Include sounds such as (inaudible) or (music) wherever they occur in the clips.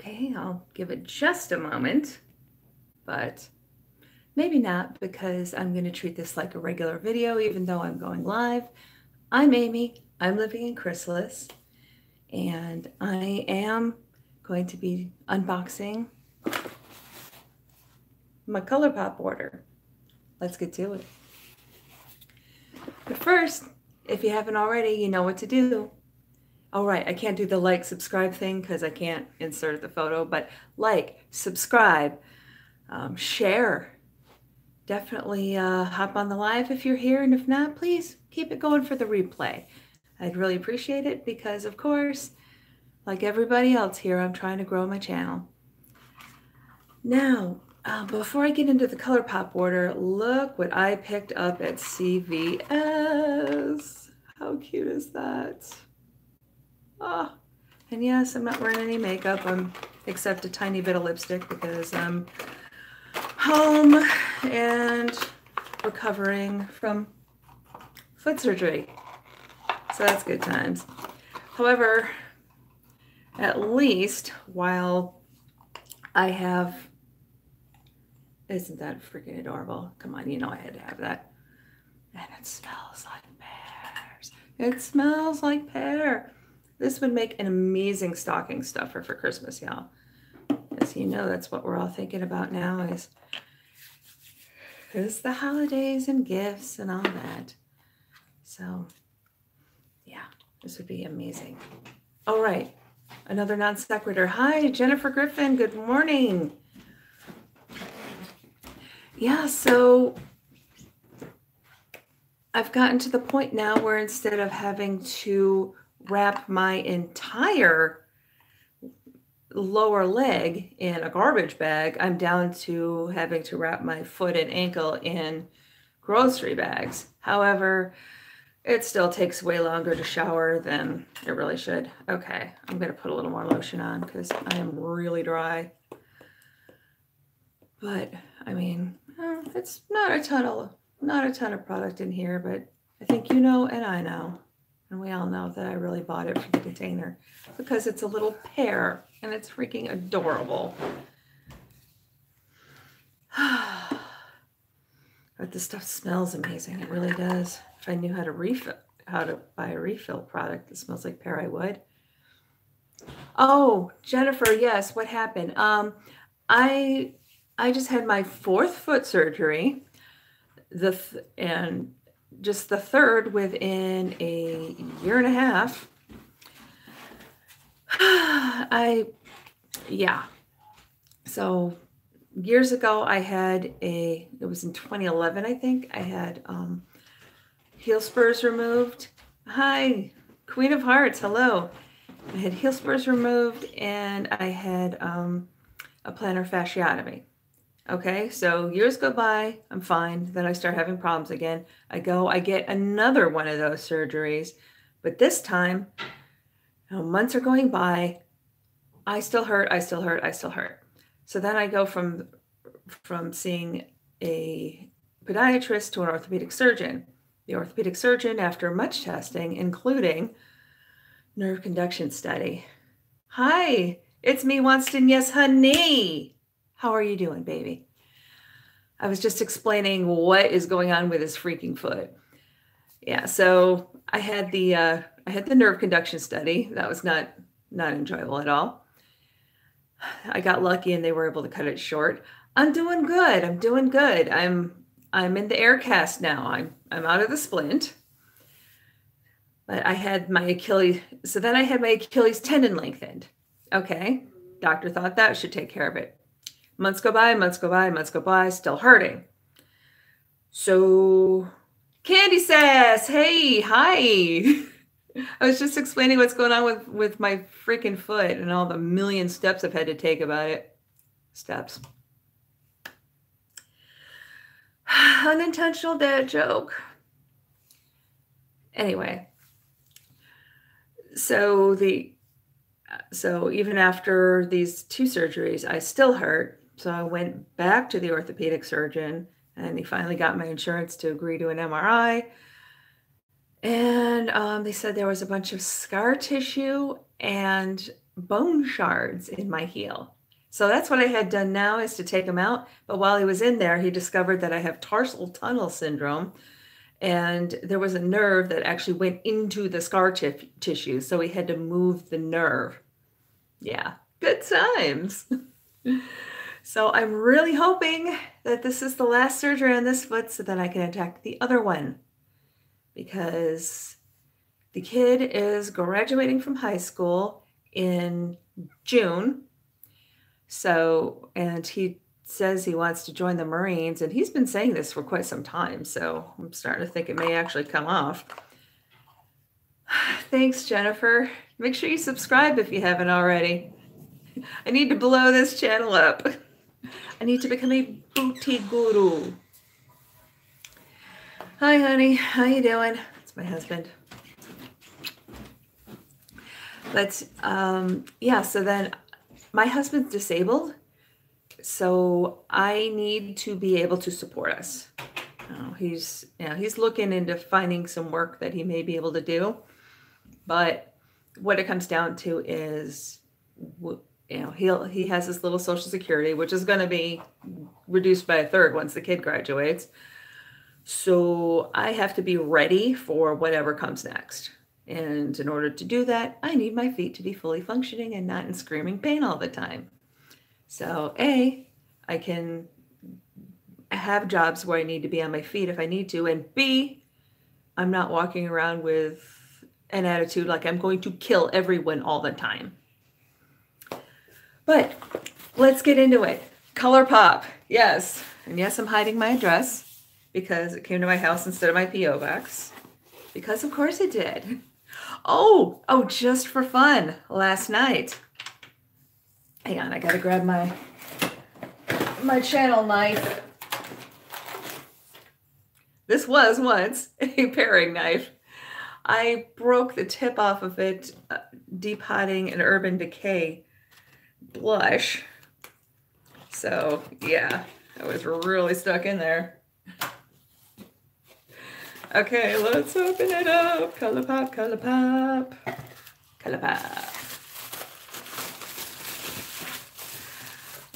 Okay, I'll give it just a moment, but maybe not because I'm going to treat this like a regular video, even though I'm going live. I'm Amy. I'm living in Chrysalis, and I am going to be unboxing my ColourPop order. Let's get to it. But first, if you haven't already, you know what to do. All right, I can't do the like, subscribe thing because I can't insert the photo, but like, subscribe, um, share. Definitely uh, hop on the live if you're here, and if not, please keep it going for the replay. I'd really appreciate it because, of course, like everybody else here, I'm trying to grow my channel. Now, uh, before I get into the ColourPop order, look what I picked up at CVS. How cute is that? Oh, and yes, I'm not wearing any makeup, except a tiny bit of lipstick because I'm home and recovering from foot surgery. So that's good times. However, at least while I have isn't that freaking adorable? Come on, you know I had to have that. And it smells like pears. It smells like pear. This would make an amazing stocking stuffer for Christmas, y'all. As you know, that's what we're all thinking about now is, is the holidays and gifts and all that. So, yeah, this would be amazing. All right, another non sequitur. Hi, Jennifer Griffin. Good morning. Yeah, so I've gotten to the point now where instead of having to wrap my entire lower leg in a garbage bag, I'm down to having to wrap my foot and ankle in grocery bags. However, it still takes way longer to shower than it really should. Okay, I'm going to put a little more lotion on because I am really dry. But, I mean, uh, it's not a ton of not a ton of product in here, but I think you know and I know, and we all know that I really bought it for the container because it's a little pear and it's freaking adorable. (sighs) but this stuff smells amazing. It really does. If I knew how to refill, how to buy a refill product that smells like pear, I would. Oh, Jennifer, yes. What happened? Um, I I just had my fourth foot surgery, the th- and just the third within a year and a half. (sighs) I, yeah. So years ago, I had a. It was in 2011, I think. I had um, heel spurs removed. Hi, Queen of Hearts. Hello. I had heel spurs removed, and I had um, a plantar fasciotomy. Okay, so years go by, I'm fine. Then I start having problems again. I go, I get another one of those surgeries, but this time, you know, months are going by. I still hurt, I still hurt, I still hurt. So then I go from from seeing a podiatrist to an orthopedic surgeon. The orthopedic surgeon, after much testing, including nerve conduction study. Hi, it's me, Wanston. Yes, honey. How are you doing, baby? I was just explaining what is going on with his freaking foot. Yeah, so I had the uh, I had the nerve conduction study. That was not not enjoyable at all. I got lucky and they were able to cut it short. I'm doing good. I'm doing good. I'm I'm in the air cast now. I'm I'm out of the splint. But I had my Achilles so then I had my Achilles tendon lengthened. Okay. Doctor thought that should take care of it. Months go by, months go by, months go by, still hurting. So, Candy says, hey, hi. (laughs) I was just explaining what's going on with, with my freaking foot and all the million steps I've had to take about it. Steps. (sighs) Unintentional dad joke. Anyway, so the so even after these two surgeries, I still hurt. So I went back to the orthopedic surgeon and he finally got my insurance to agree to an MRI. And um, they said there was a bunch of scar tissue and bone shards in my heel. So that's what I had done now is to take him out. But while he was in there, he discovered that I have tarsal tunnel syndrome. And there was a nerve that actually went into the scar t- tissue. So we had to move the nerve. Yeah, good times. (laughs) so I'm really hoping that this is the last surgery on this foot so that I can attack the other one. Because the kid is graduating from high school in June. So, and he says he wants to join the Marines, and he's been saying this for quite some time. So I'm starting to think it may actually come off. (sighs) Thanks, Jennifer. Make sure you subscribe if you haven't already. (laughs) I need to blow this channel up. (laughs) I need to become a booty guru. Hi, honey. How you doing? It's my husband. But um, yeah, so then my husband's disabled, so I need to be able to support us. He's yeah, he's looking into finding some work that he may be able to do, but what it comes down to is, you know, he'll he has this little social security, which is going to be reduced by a third once the kid graduates. So I have to be ready for whatever comes next. And in order to do that, I need my feet to be fully functioning and not in screaming pain all the time. So, A, I can have jobs where I need to be on my feet if I need to. And B, I'm not walking around with an attitude like I'm going to kill everyone all the time. But let's get into it. ColourPop, yes. And yes, I'm hiding my address because it came to my house instead of my P.O. box. Because, of course, it did. Oh, oh, just for fun last night. Hang on, I gotta grab my my channel knife. This was once (laughs) a paring knife. I broke the tip off of it, uh, depotting an Urban Decay blush. So yeah, I was really stuck in there. Okay, let's open it up. ColourPop, color pop, color pop.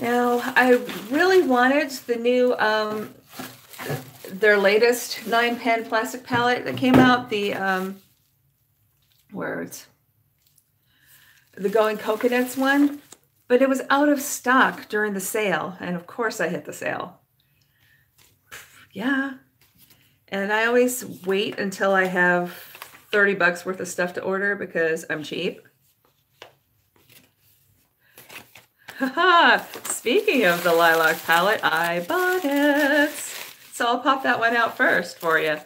Now, I really wanted the new, um, their latest nine pan plastic palette that came out. The, um, it's the Going Coconuts one, but it was out of stock during the sale. And of course I hit the sale. Yeah, and I always wait until I have 30 bucks worth of stuff to order because I'm cheap. Haha, speaking of the lilac palette, I bought it. So I'll pop that one out first for you.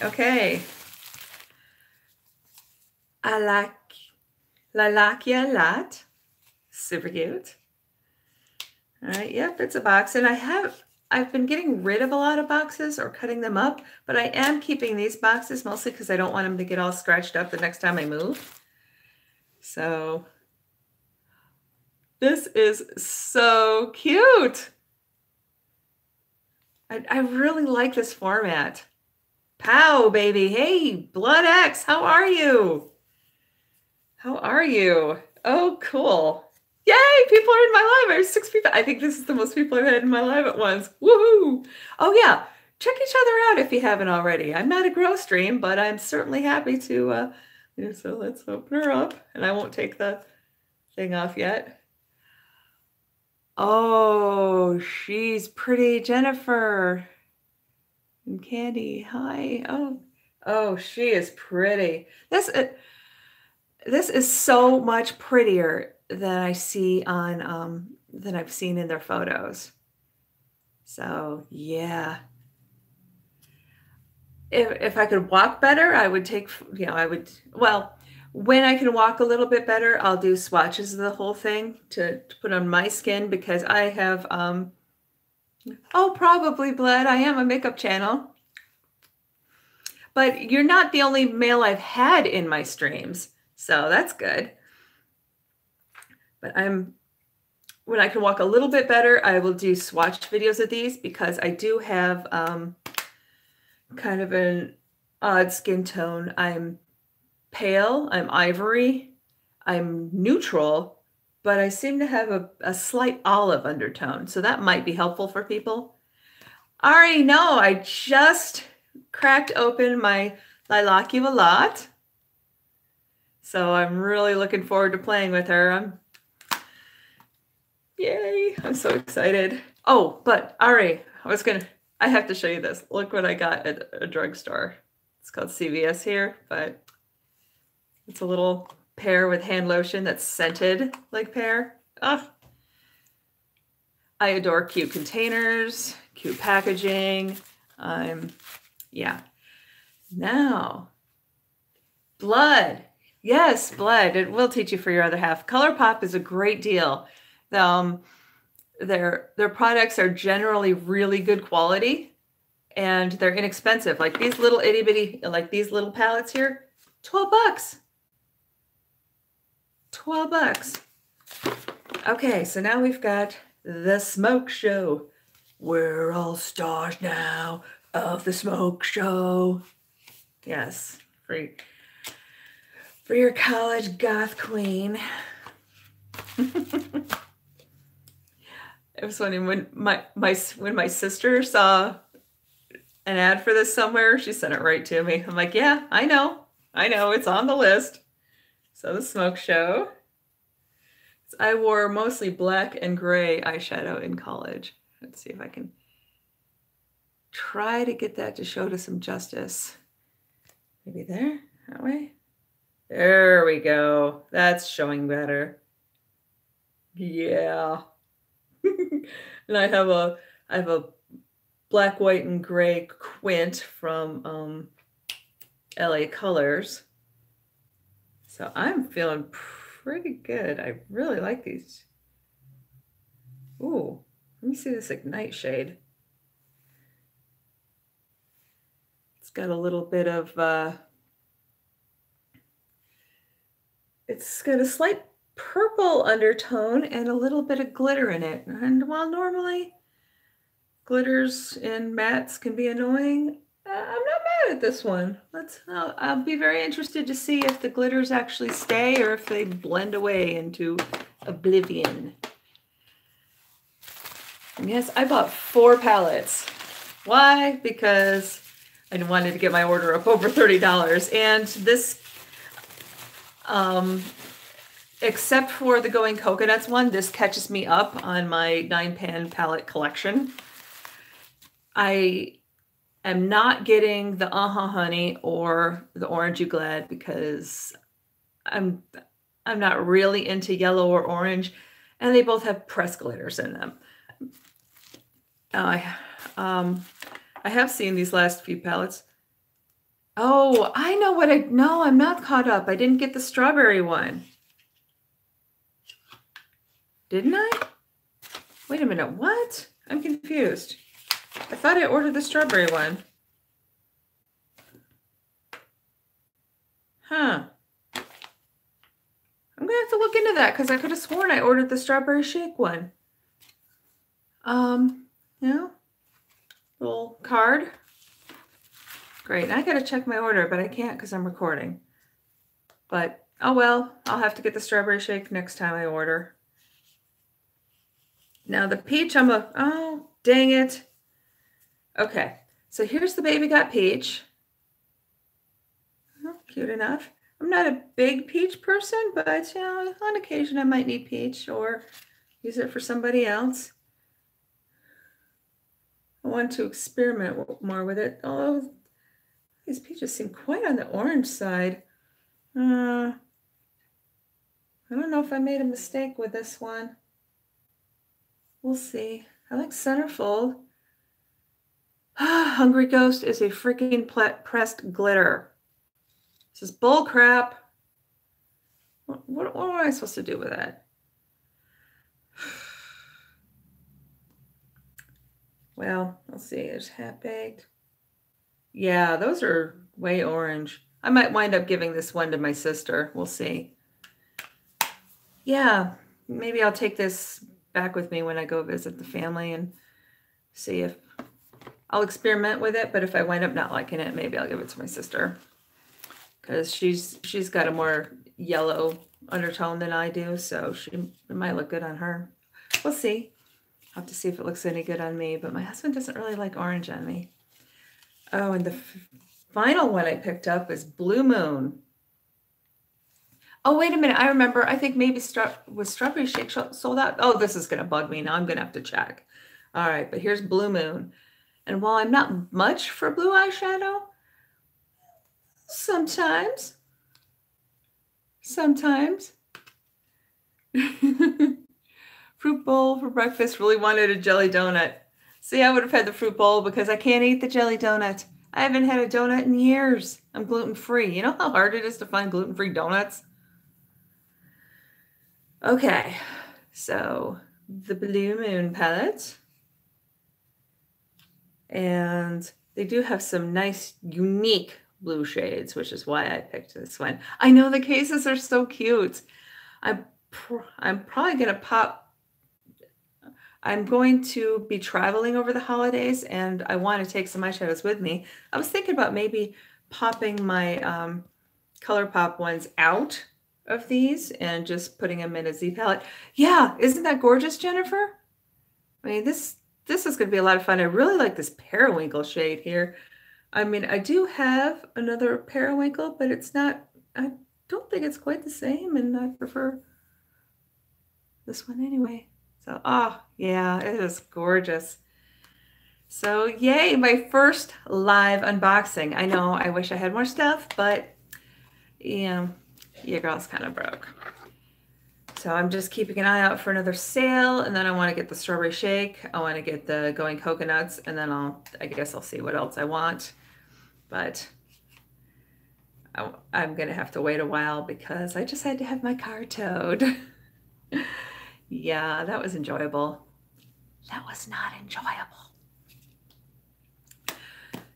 Okay. I like Lilac You A Lot. Super cute. All right, yep, it's a box. And I have I've been getting rid of a lot of boxes or cutting them up, but I am keeping these boxes mostly because I don't want them to get all scratched up the next time I move. So this is so cute. I, I really like this format. Pow, baby. Hey, Blood X, how are you? How are you? Oh, cool. Yay, people are in my live. I have six people. I think this is the most people I've had in my live at once. Woohoo! Oh, yeah. Check each other out if you haven't already. I'm not a grow stream, but I'm certainly happy to. Uh, so let's open her up. And I won't take the thing off yet. Oh, she's pretty, Jennifer. And Candy, hi. Oh, oh, she is pretty. This, uh, this is so much prettier that I see on um, that I've seen in their photos. So yeah, if if I could walk better, I would take you know I would well when I can walk a little bit better, I'll do swatches of the whole thing to, to put on my skin because I have um oh probably blood. I am a makeup channel. But you're not the only male I've had in my streams. So that's good. But I'm when I can walk a little bit better, I will do swatch videos of these because I do have um, kind of an odd skin tone. I'm pale, I'm ivory, I'm neutral, but I seem to have a, a slight olive undertone. So that might be helpful for people. Ari, no, I just cracked open my Lilac You A Lot. So I'm really looking forward to playing with her. I'm Yay, I'm so excited. Oh, but Ari, I was gonna I have to show you this. Look what I got at a drugstore. It's called CVS here, but it's a little pear with hand lotion that's scented like pear. Oh, I adore cute containers, cute packaging. Um, yeah. Now, blood. Yes, blood. It will teach you for your other half. ColourPop is a great deal. Um, their their products are generally really good quality and they're inexpensive. Like these little itty bitty, like these little palettes here, 12 bucks. 12 bucks. Okay, so now we've got the smoke show. We're all stars now of the smoke show. Yes, for, for your college goth queen. (laughs) it was funny when my my when my sister saw an ad for this somewhere, she sent it right to me. I'm like, yeah, I know, I know, it's on the list. So the smoke show. I wore mostly black and gray eyeshadow in college. Let's see if I can try to get that to show to some justice. Maybe there, that way. There we go. That's showing better. Yeah. (laughs) and I have a I have a black, white, and gray quint from um, LA Colors. So I'm feeling pretty good. I really like these. Ooh, let me see this Ignite shade. It's got a little bit of, uh, it's got a slight purple undertone and a little bit of glitter in it. And while normally glitters in mattes can be annoying, uh, I'm not mad at this one. Let's. I'll, I'll be very interested to see if the glitters actually stay or if they blend away into oblivion. And yes, I bought four palettes. Why? Because I wanted to get my order up over $30. And this um, except for the Going Coconuts one, this catches me up on my nine pan palette collection. I am not getting the uh-huh honey or the orange you glad because I'm I'm not really into yellow or orange and they both have press glitters in them. I um I have seen these last few palettes. Oh, I know what I no, I'm not caught up. I didn't get the strawberry one. Didn't I? Wait a minute, what? I'm confused. I thought I ordered the strawberry one. Huh. I'm gonna have to look into that because I could have sworn I ordered the strawberry shake one. Um, you know, little card. Great. I gotta check my order, but I can't because I'm recording. But oh well, I'll have to get the strawberry shake next time I order. Now the peach, I'm a, oh, dang it. Okay, so here's the Baby Got Peach. Oh, cute enough. I'm not a big peach person, but you know, on occasion I might need peach or use it for somebody else. I want to experiment more with it. Although these peaches seem quite on the orange side. Uh, I don't know if I made a mistake with this one. We'll see. I like centerfold. (sighs) Hungry Ghost is a freaking pressed glitter. This is bull crap. What, what, what am I supposed to do with that? (sighs) Well, let's see. There's half baked. Yeah, those are way orange. I might wind up giving this one to my sister. We'll see. Yeah, maybe I'll take this back with me when I go visit the family and see if I'll experiment with it. But if I wind up not liking it, maybe I'll give it to my sister because she's she's got a more yellow undertone than I do, so she it might look good on her. We'll see. I'll have to see if it looks any good on me, but my husband doesn't really like orange on me. Oh, and the final one I picked up is Blue Moon. Oh, wait a minute. I remember. I think maybe stra- was Strawberry Shake sold out. Oh, this is going to bug me. Now I'm going to have to check. All right, but here's Blue Moon. And while I'm not much for blue eyeshadow, sometimes, sometimes. (laughs) fruit bowl for breakfast. Really wanted a jelly donut. See, I would have had the fruit bowl because I can't eat the jelly donut. I haven't had a donut in years. I'm gluten free. You know how hard it is to find gluten free donuts? Okay, so the Blue Moon palette. And they do have some nice, unique blue shades, which is why I picked this one. I know the cases are so cute. I'm, pr- I'm probably going to pop I'm going to be traveling over the holidays and I want to take some eyeshadows with me. I was thinking about maybe popping my um, ColourPop ones out of these and just putting them in a Z palette. Yeah, isn't that gorgeous, Jennifer? I mean, this this is going to be a lot of fun. I really like this periwinkle shade here. I mean, I do have another periwinkle, but it's not, I don't think it's quite the same, and I prefer this one anyway. So, oh, yeah, it is gorgeous. So, yay, my first live unboxing. I know I wish I had more stuff, but know, your girl's kind of broke. So I'm just keeping an eye out for another sale, and then I want to get the strawberry shake. I want to get the going coconuts, and then I'll, I guess I'll see what else I want. But I, I'm gonna have to wait a while because I just had to have my car towed. (laughs) Yeah, that was enjoyable. That was not enjoyable.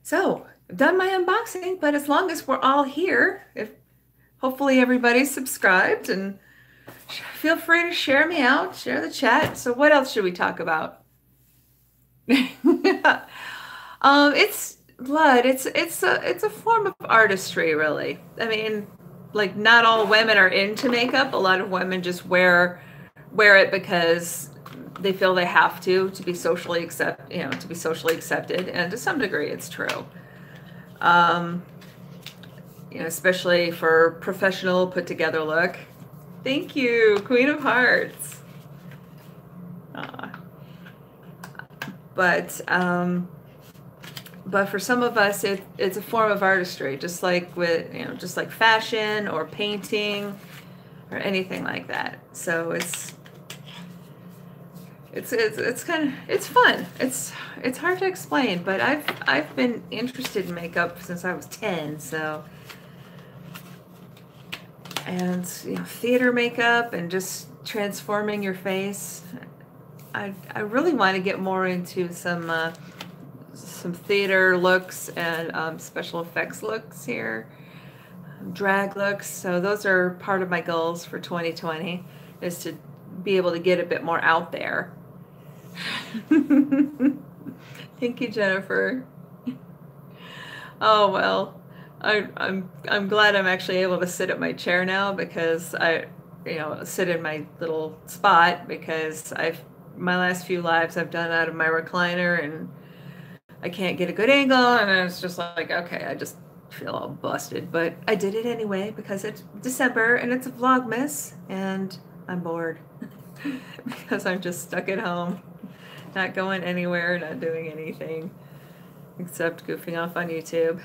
So I've done my unboxing, but as long as we're all here, if hopefully everybody's subscribed and feel free to share me out, share the chat. So what else should we talk about? (laughs) um, it's blood. It's it's a it's a form of artistry, really. I mean, like not all women are into makeup. A lot of women just wear wear it because they feel they have to to be socially accept you know to be socially accepted and to some degree it's true um you know especially for professional put together look thank you queen of hearts uh, but um but for some of us it, it's a form of artistry just like with you know just like fashion or painting or anything like that so it's it's it's it's kind of it's fun. It's it's hard to explain, but I've I've been interested in makeup since I was ten. So and you know theater makeup and just transforming your face. I I really want to get more into some uh, some theater looks and um, special effects looks here, drag looks. So those are part of my goals for 2020 is to be able to get a bit more out there (laughs) Thank you, Jennifer. (laughs) Oh well, I, I'm I'm glad I'm actually able to sit at my chair now because I, you know, sit in my little spot because I've my last few lives I've done out of my recliner and I can't get a good angle and it's just like okay, I just feel all busted, but I did it anyway because it's December and it's a Vlogmas and I'm bored (laughs) because I'm just stuck at home not going anywhere, not doing anything except goofing off on YouTube.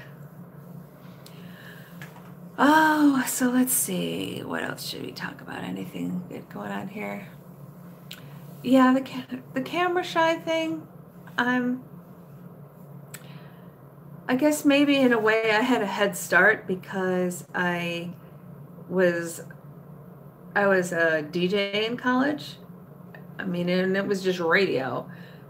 Oh, so let's see. What else should we talk about? Anything good going on here? Yeah, the the camera shy thing. I'm. I guess maybe in a way I had a head start because I was I was a DJ in college I mean, and it was just radio,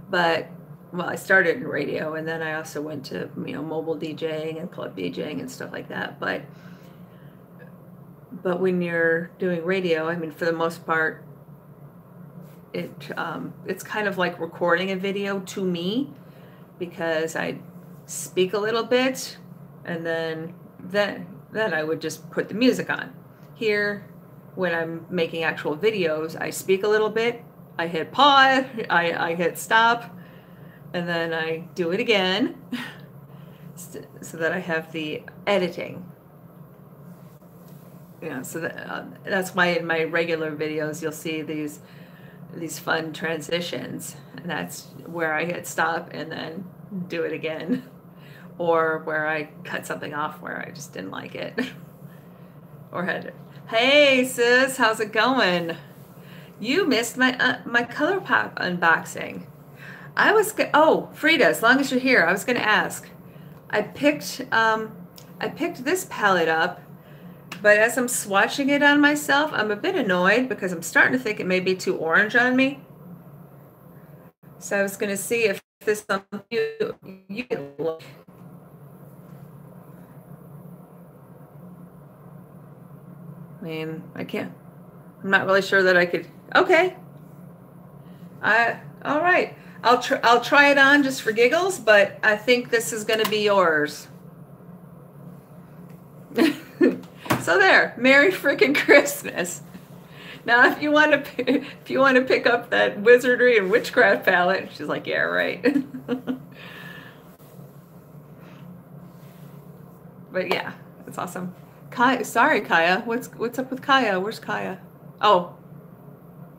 but well, I started in radio and then I also went to, you know, mobile DJing and club DJing and stuff like that. But, but when you're doing radio, I mean, for the most part, it, um, it's kind of like recording a video to me because I speak a little bit and then, then, then I would just put the music on here when I'm making actual videos, I speak a little bit, I hit pause, I, I hit stop, and then I do it again (laughs) so that I have the editing. Yeah, so that, uh, that's why in my regular videos you'll see these these fun transitions, and that's where I hit stop and then do it again, (laughs) or where I cut something off where I just didn't like it, (laughs) or had, hey sis, how's it going? You missed my uh, my ColourPop unboxing. I was oh Frida, as long as you're here, I was going to ask. I picked um, I picked this palette up, but as I'm swatching it on myself, I'm a bit annoyed because I'm starting to think it may be too orange on me. So I was going to see if this is something you, you can look. I mean, I can't. I'm not really sure that I could. Okay. I all right. I'll try I'll try it on just for giggles, but I think this is going to be yours. (laughs) so there, Merry freaking Christmas. Now, if you want to, if you want to pick up that wizardry and witchcraft palette, she's like, yeah, right. (laughs) but yeah, it's awesome. Kaya, sorry, Kaya. What's what's up with Kaya? Where's Kaya? Oh,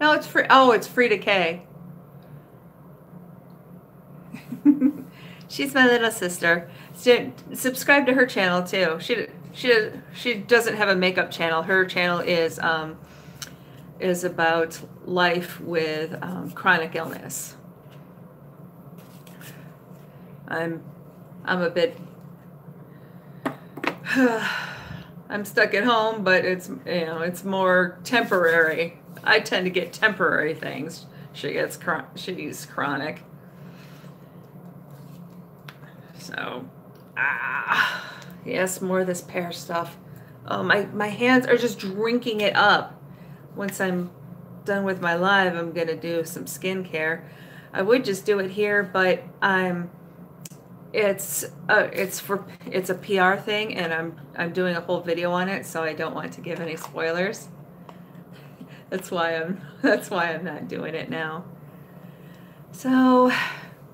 no, it's free. Oh, it's Frida K. (laughs) She's my little sister. Subscribe to her channel too. She she she doesn't have a makeup channel. Her channel is um, is about life with um, chronic illness. I'm I'm a bit (sighs) I'm stuck at home, but it's you know it's more temporary. I tend to get temporary things. She gets she's chronic. So, ah, yes, more of this pear stuff. Oh, my, my hands are just drinking it up. Once I'm done with my live, I'm going to do some skincare. I would just do it here, but I'm it's uh, it's for it's a PR thing and I'm I'm doing a whole video on it so I don't want to give any spoilers. (laughs) That's why I'm (laughs) that's why I'm not doing it now. So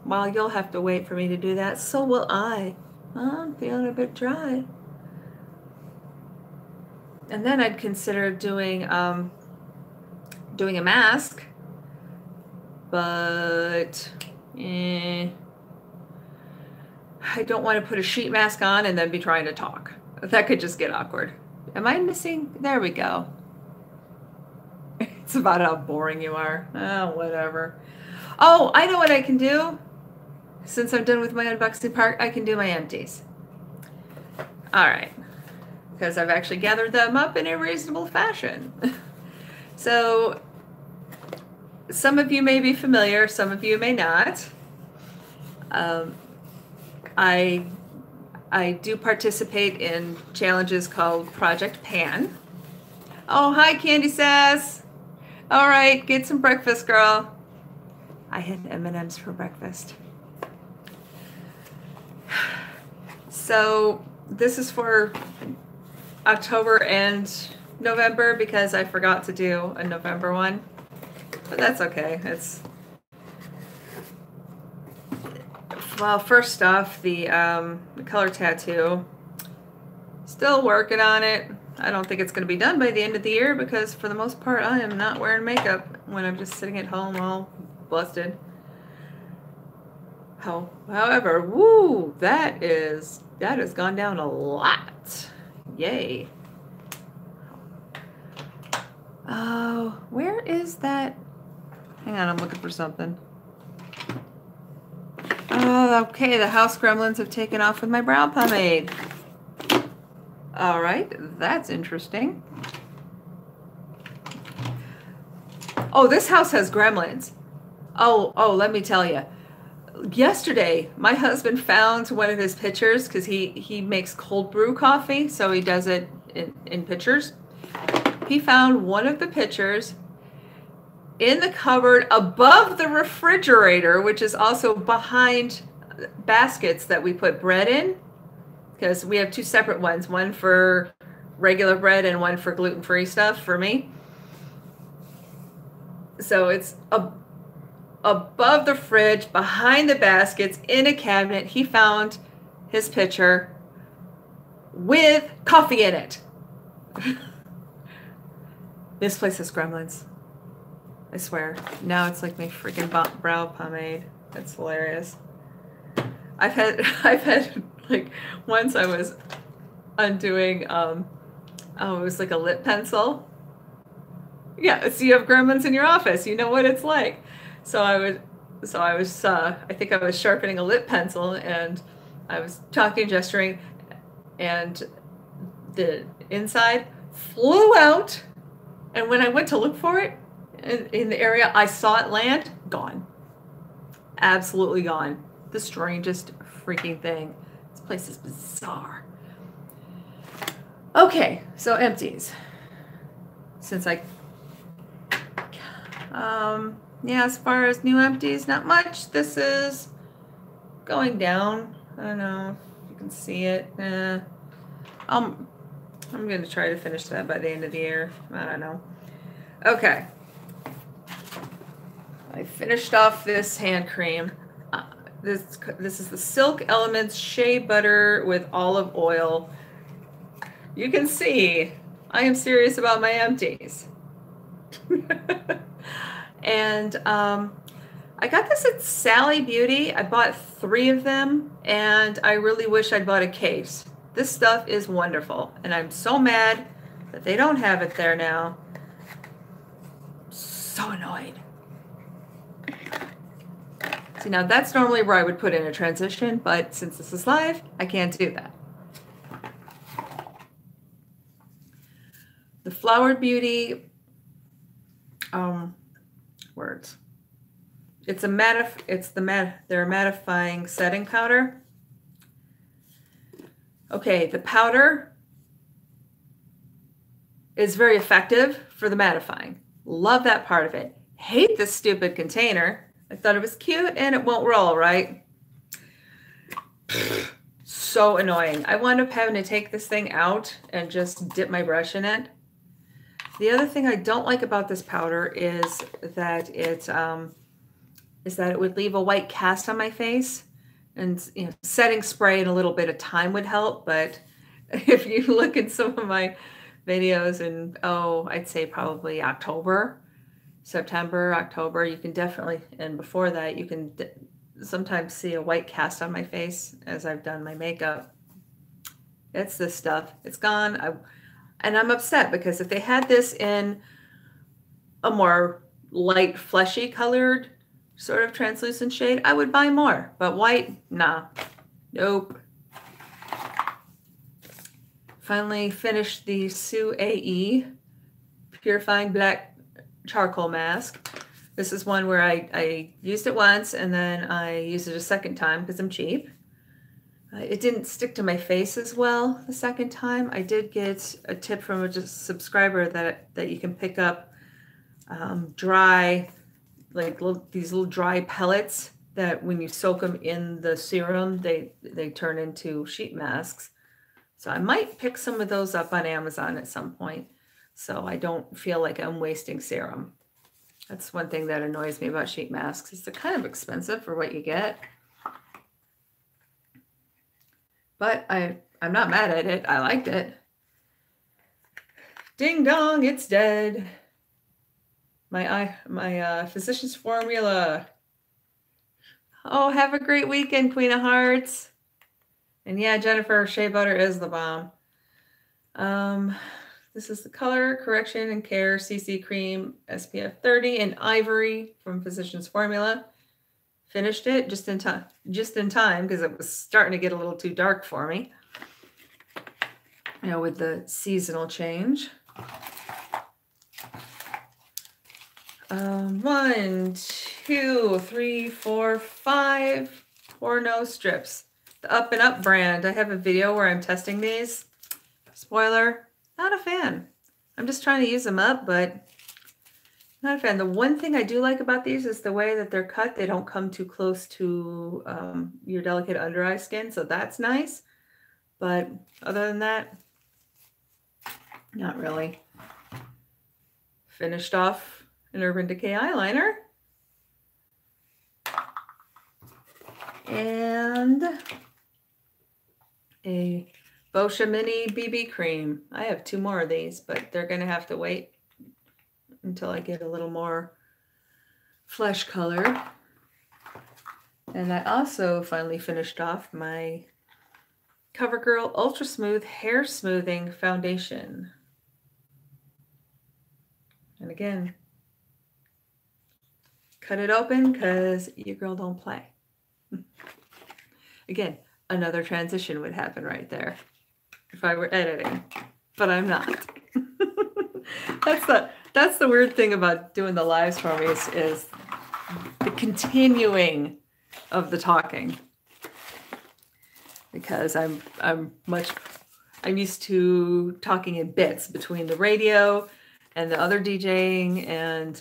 well, you'll have to wait for me to do that. So will I. I'm feeling a bit dry. And then I'd consider doing um, doing a mask, but eh, I don't want to put a sheet mask on and then be trying to talk. That could just get awkward. Am I missing? There we go. (laughs) It's about how boring you are. Oh, whatever. Oh, I know what I can do since I'm done with my unboxing part, I can do my empties. All right, because I've actually gathered them up in a reasonable fashion. (laughs) so some of you may be familiar, some of you may not. Um, I I do participate in challenges called Project Pan. Oh, hi, Candy Sass. All right, get some breakfast, girl. I had M&Ms for breakfast. So this is for October and November because I forgot to do a November one. But that's okay. It's well, first off, the um, the color tattoo. Still working on it. I don't think it's going to be done by the end of the year because for the most part I am not wearing makeup when I'm just sitting at home all busted. How, however, woo, that is, that has gone down a lot. Yay. Oh, where is that? Hang on, I'm looking for something. Oh, okay, the house gremlins have taken off with my brow pomade. All right, that's interesting. Oh, this house has gremlins. Oh, oh, let me tell you yesterday my husband found one of his pitchers because he he makes cold brew coffee so he does it in, in pitchers he found one of the pitchers in the cupboard above the refrigerator which is also behind uh, baskets that we put bread in because we have two separate ones one for regular bread and one for gluten free stuff for me. So it's a, above the fridge, behind the baskets, in a cabinet. He found his pitcher with coffee in it. (laughs) this place has gremlins. I swear. Now it's like my freaking brow pomade. That's hilarious. I've had (laughs) I've had like once I was undoing um oh it was like a lip pencil. Yeah, so you have gremlins in your office. You know what it's like. So I was so I was uh I think I was sharpening a lip pencil and I was talking gesturing and the inside flew out and when I went to look for it in, in the area I saw it land, gone. Absolutely gone. The strangest freaking thing. This place is bizarre. Okay, so empties. Since I, um, yeah, as far as new empties, not much. This is going down. I don't know if you can see it. Eh. Um, I'm going to try to finish that by the end of the year. I don't know. Okay. I finished off this hand cream. Uh, this this is the Silk Elements Shea Butter with olive oil. You can see I am serious about my empties. (laughs) and um, I got this at Sally Beauty. I bought three of them, and I really wish I'd bought a case. This stuff is wonderful, and I'm so mad that they don't have it there now. So annoyed. See, now that's normally where I would put in a transition, but since this is live, I can't do that. The Flowered Beauty um, words. It's a mattif it's the mat they're mattifying setting powder. Okay, the powder is very effective for the mattifying. Love that part of it. Hate this stupid container. I thought it was cute and it won't roll, right? so annoying. I wound up having to take this thing out and just dip my brush in it. The other thing I don't like about this powder is that it um, is that it would leave a white cast on my face. And you know, setting spray and a little bit of time would help. But (laughs) if you look at some of my videos in, oh, I'd say probably October, September, October, you can definitely, and before that, you can sometimes see a white cast on my face as I've done my makeup. It's this stuff. It's gone. I, and I'm upset because if they had this in a more light, fleshy colored sort of translucent shade, I would buy more. But white, nah. Nope. Finally finished the SOO'AE Purifying Black charcoal mask. This is one where I, I used it once and then I used it a second time because I'm cheap. Uh, it didn't stick to my face as well the second time. I did get a tip from a subscriber that, that you can pick up um, dry, like little, these little dry pellets that when you soak them in the serum, they, they turn into sheet masks. So I might pick some of those up on Amazon at some point so I don't feel like I'm wasting serum. That's one thing that annoys me about sheet masks. Is they're kind of expensive for what you get. But I, I'm not mad at it. I liked it. Ding dong, it's dead. My eye, my uh, physician's formula. Oh, have a great weekend, Queen of Hearts. And yeah, Jennifer, shea butter is the bomb. Um, this is the color correction and care CC cream SPF 30 in ivory from Physicians Formula. Finished it just in time, just in time because it was starting to get a little too dark for me. You know, with the seasonal change. Um, one, two, three, four, five pore strips. The Up and Up brand. I have a video where I'm testing these. Spoiler, not a fan. I'm just trying to use them up, but not a fan. The one thing I do like about these is the way that they're cut. They don't come too close to um, your delicate under eye skin, so that's nice. But other than that, Not really. Finished off an Urban Decay eyeliner. And a Boscia Mini BB cream. I have two more of these, but they're going to have to wait until I get a little more flesh color. And I also finally finished off my CoverGirl Ultra Smooth Hair Smoothing Foundation. And again, cut it open because your girl don't play. (laughs) again, another transition would happen right there if I were editing, but I'm not. (laughs) that's the that's the weird thing about doing the lives for me is, is the continuing of the talking because I'm I'm much I'm used to talking in bits between the radio and the other DJing and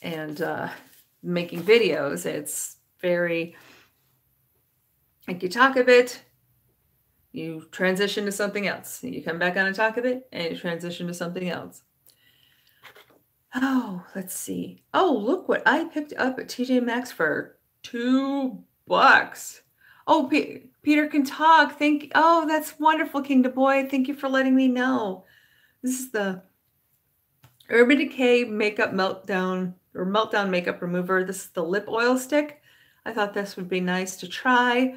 and uh, making videos. It's very like you talk a bit, you transition to something else. You come back on and talk a bit, and you transition to something else. Oh, let's see. Oh, look what I picked up at TJ Maxx for two bucks. Oh, P- Peter can talk. Thank. Oh, that's wonderful, King to Boy. Thank you for letting me know. This is the Urban Decay Makeup Meltdown or Meltdown Makeup Remover. This is the lip oil stick. I thought this would be nice to try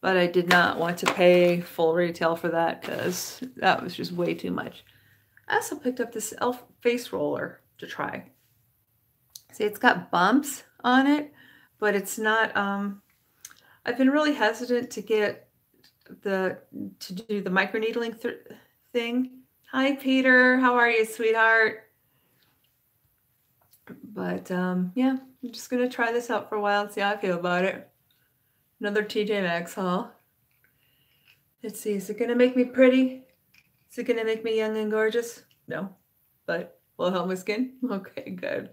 but I did not want to pay full retail for that because that was just way too much. I also picked up this e.l.f. face roller to try. See, it's got bumps on it, but it's not, um, I've been really hesitant to get the, to do the microneedling th thing. Hi, Peter. How are you, sweetheart? But um, yeah, I'm just going to try this out for a while and see how I feel about it. Another TJ Maxx haul. Let's see, is it going to make me pretty? Is it going to make me young and gorgeous? No, but will help my skin? (laughs) Okay, good.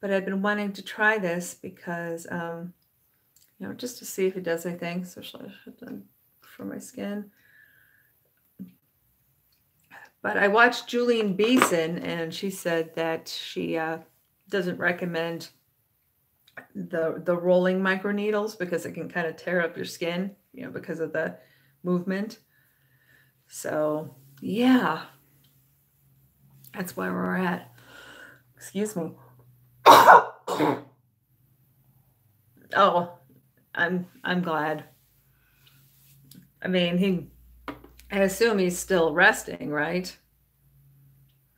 But I've been wanting to try this because, um, you know, just to see if it does anything, especially for my skin. But I watched Julian Beeson, and she said that she uh, doesn't recommend the the rolling microneedles because it can kind of tear up your skin, you know, because of the movement. So yeah, that's where we're at. Excuse me. (coughs) oh, I'm I'm glad. I mean, he. I assume he's still resting, right?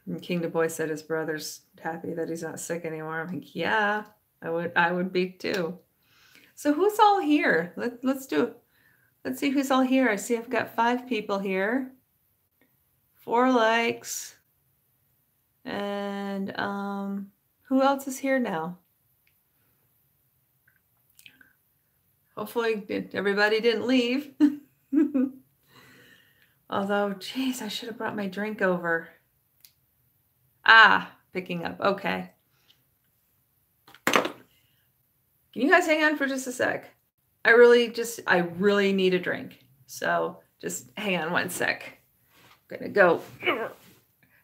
And King the Boy said his brother's happy that he's not sick anymore. I'm like, yeah, I would I would be too. So who's all here? Let, let's do let's see who's all here. I see I've got five people here. Four likes. And um who else is here now? Hopefully everybody didn't leave. (laughs) Although, geez, I should have brought my drink over. Ah, picking up. Okay. Can you guys hang on for just a sec? I really just, I really need a drink. So just hang on one sec. I'm gonna go.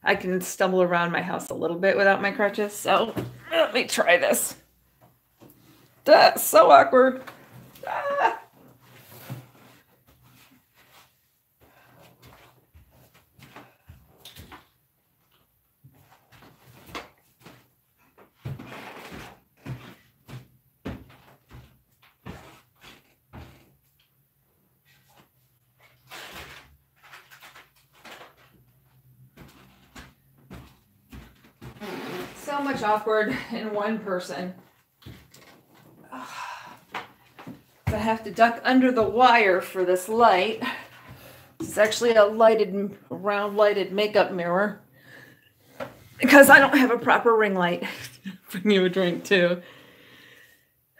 I can stumble around my house a little bit without my crutches. So let me try this. That's so awkward. Ah. Much awkward (laughs) in one person. I have to duck under the wire for this light. It's actually a lighted, round lighted makeup mirror. Because I don't have a proper ring light. (laughs) Bring you a drink too.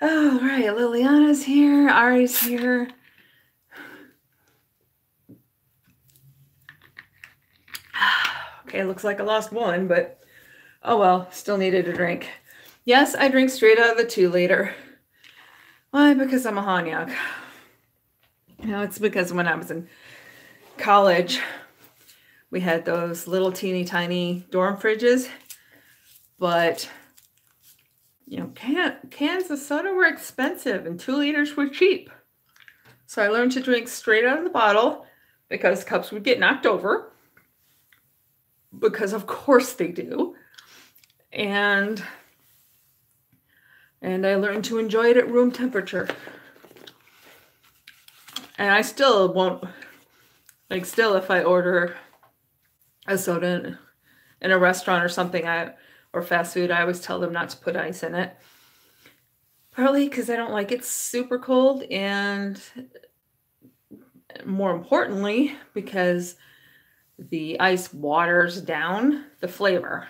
Oh, right. Liliana's here. Ari's here. (sighs) Okay, it looks like I lost one, but Oh well, still needed a drink. Yes, I drink straight out of the two liter. Why? Because I'm a Hanyak. You know, it's because when I was in college, we had those little teeny tiny dorm fridges, but you know, can, cans of soda were expensive and two liters were cheap. So I learned to drink straight out of the bottle because cups would get knocked over. Because of course they do. And and I learned to enjoy it at room temperature. And I still won't like still if I order a soda in, a restaurant or something I or fast food, I always tell them not to put ice in it. Partly because I don't like it super cold, and more importantly, because the ice waters down the flavor.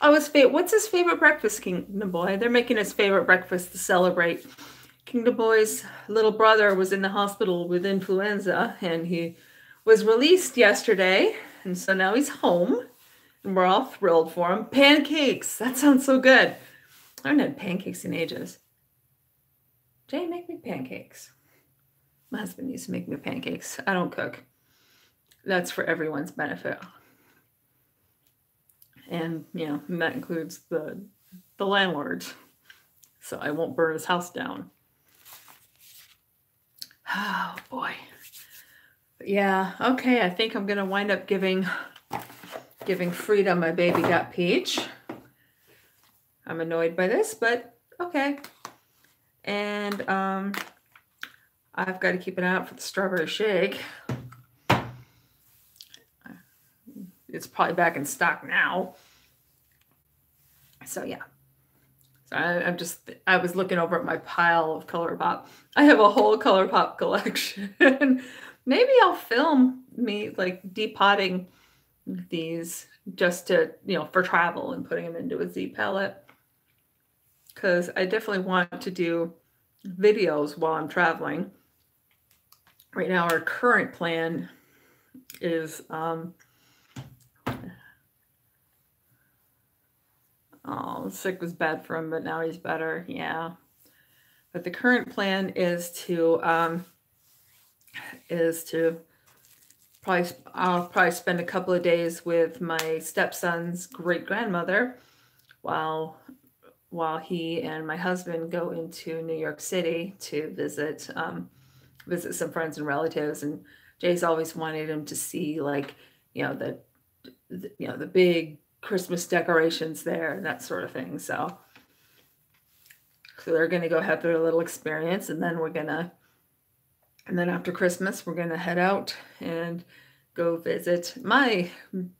Oh, his fa- what's his favorite breakfast, Kingdom Boy? They're making his favorite breakfast to celebrate. Kingdom Boy's little brother was in the hospital with influenza, and he was released yesterday, and so now he's home and we're all thrilled for him. Pancakes. That sounds so good. I haven't had pancakes in ages. Jay, make me pancakes. My husband used to make me pancakes. I don't cook. That's for everyone's benefit. And you know, and that includes the the landlord. So I won't burn his house down. Oh boy. But yeah, okay. I think I'm gonna wind up giving giving Frida my baby got peach. I'm annoyed by this, but okay. And um, I've got to keep an eye out for the strawberry shake. It's probably back in stock now. So yeah. So I, am just, I was looking over at my pile of ColourPop. I have a whole ColourPop collection. (laughs) Maybe I'll film me like depotting these just to, you know, for travel and putting them into a Z palette. Because I definitely want to do videos while I'm traveling. Right now, our current plan is um, oh, sick was bad for him, but now he's better. Yeah. But the current plan is to um, is to probably I'll probably spend a couple of days with my stepson's great grandmother while while he and my husband go into New York City to visit um, visit some friends and relatives. And Jay's always wanted him to see like you know the, the you know the big Christmas decorations there and that sort of thing. So so they're going to go have their little experience, and then we're gonna and then after Christmas, we're going to head out and go visit my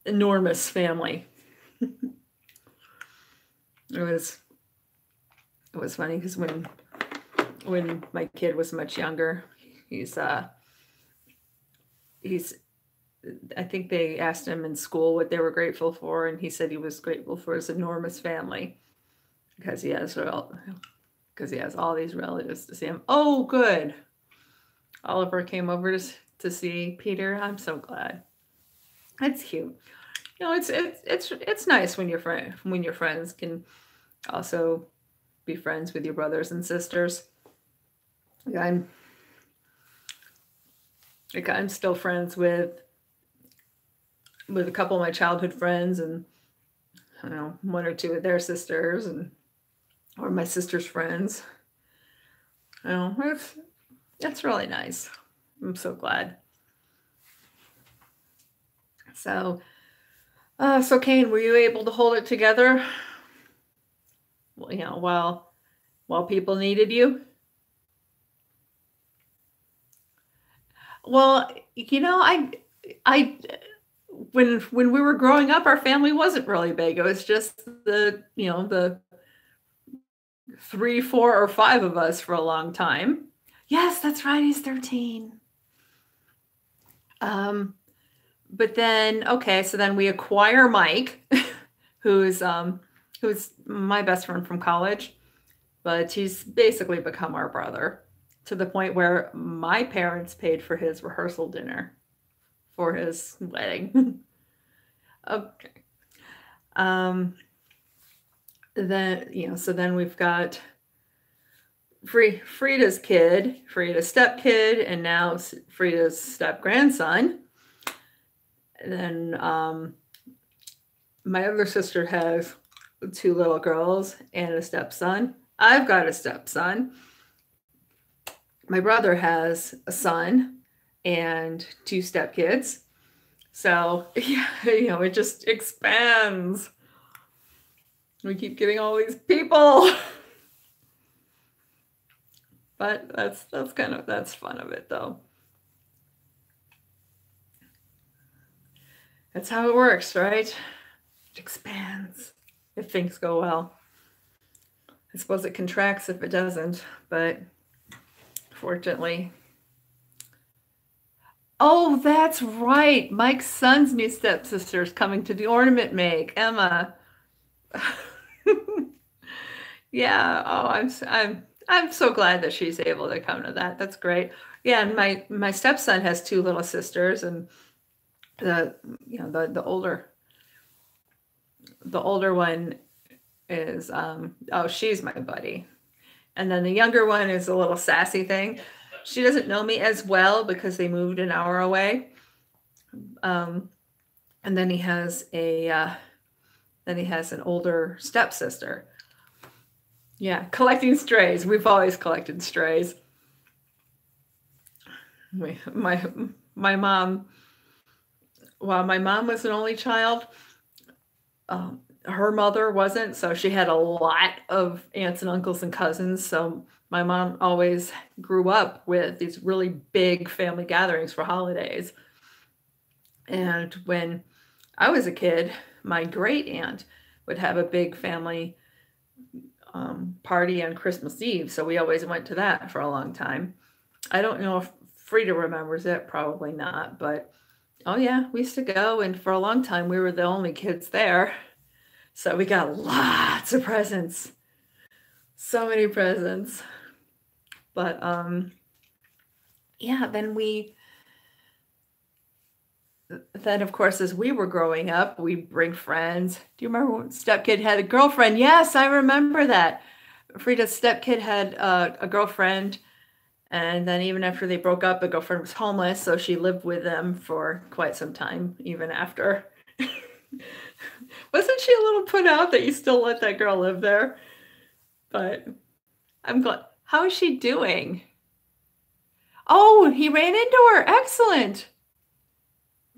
enormous family. (laughs) it was it was funny because when when my kid was much younger, he's uh he's I think they asked him in school what they were grateful for, and he said he was grateful for his enormous family because he has because he has all these relatives to see him. Oh, good. Oliver came over to, to see Peter. I'm so glad. That's cute. You know, it's it's it's it's nice when your friend when your friends can also be friends with your brothers and sisters. Like I'm like I'm still friends with with a couple of my childhood friends and I don't know, one or two of their sisters and or my sister's friends. You know, it's that's really nice. I'm so glad. So, uh, so Kane, were you able to hold it together? Well, you know, while while people needed you. Well, you know, I, I, when when we were growing up, our family wasn't really big. It was just the you know the three, four, or five of us for a long time. Yes, that's right. He's 13. Um, but then, okay, so then we acquire Mike, (laughs) who's um, who's my best friend from college, but he's basically become our brother to the point where my parents paid for his rehearsal dinner for his wedding. (laughs) okay. Um, then you know, so then we've got Frida's kid, Frida's step kid, and now Frida's step grandson. Then um, my other sister has two little girls and a stepson. I've got a stepson. My brother has a son and two stepkids. So, (laughs) yeah, you know, it just expands. We keep getting all these people. (laughs) but that's that's kind of that's fun of it though. That's how it works, right? It expands if things go well. I suppose it contracts if it doesn't, but fortunately. Oh, that's right. Mike's son's new stepsister is coming to the ornament make, Emma. (laughs) yeah. Oh, I'm I'm I'm so glad that she's able to come to that. That's great. Yeah, and my my stepson has two little sisters, and the you know the the older the older one is um oh she's my buddy and then the younger one is a little sassy thing she doesn't know me as well because they moved an hour away. Um and then he has a uh then he has an older stepsister. Yeah collecting strays. We've always collected strays. My my, mom well my mom was an only child um, her mother wasn't, so she had a lot of aunts and uncles and cousins. So my mom always grew up with these really big family gatherings for holidays. And when I was a kid, my great aunt would have a big family um, party on Christmas Eve. So we always went to that for a long time. I don't know if Frida remembers it, probably not, but oh yeah, we used to go. And for a long time, we were the only kids there. So we got lots of presents. So many presents. But um yeah, then we then of course as we were growing up, we bring friends. Do you remember when stepkid had a girlfriend? Yes, I remember that. Frida's stepkid had uh, a girlfriend and then even after they broke up, the girlfriend was homeless, so she lived with them for quite some time, even after. (laughs) Wasn't she a little put out that you still let that girl live there? But I'm glad. How is she doing? Oh, he ran into her. Excellent.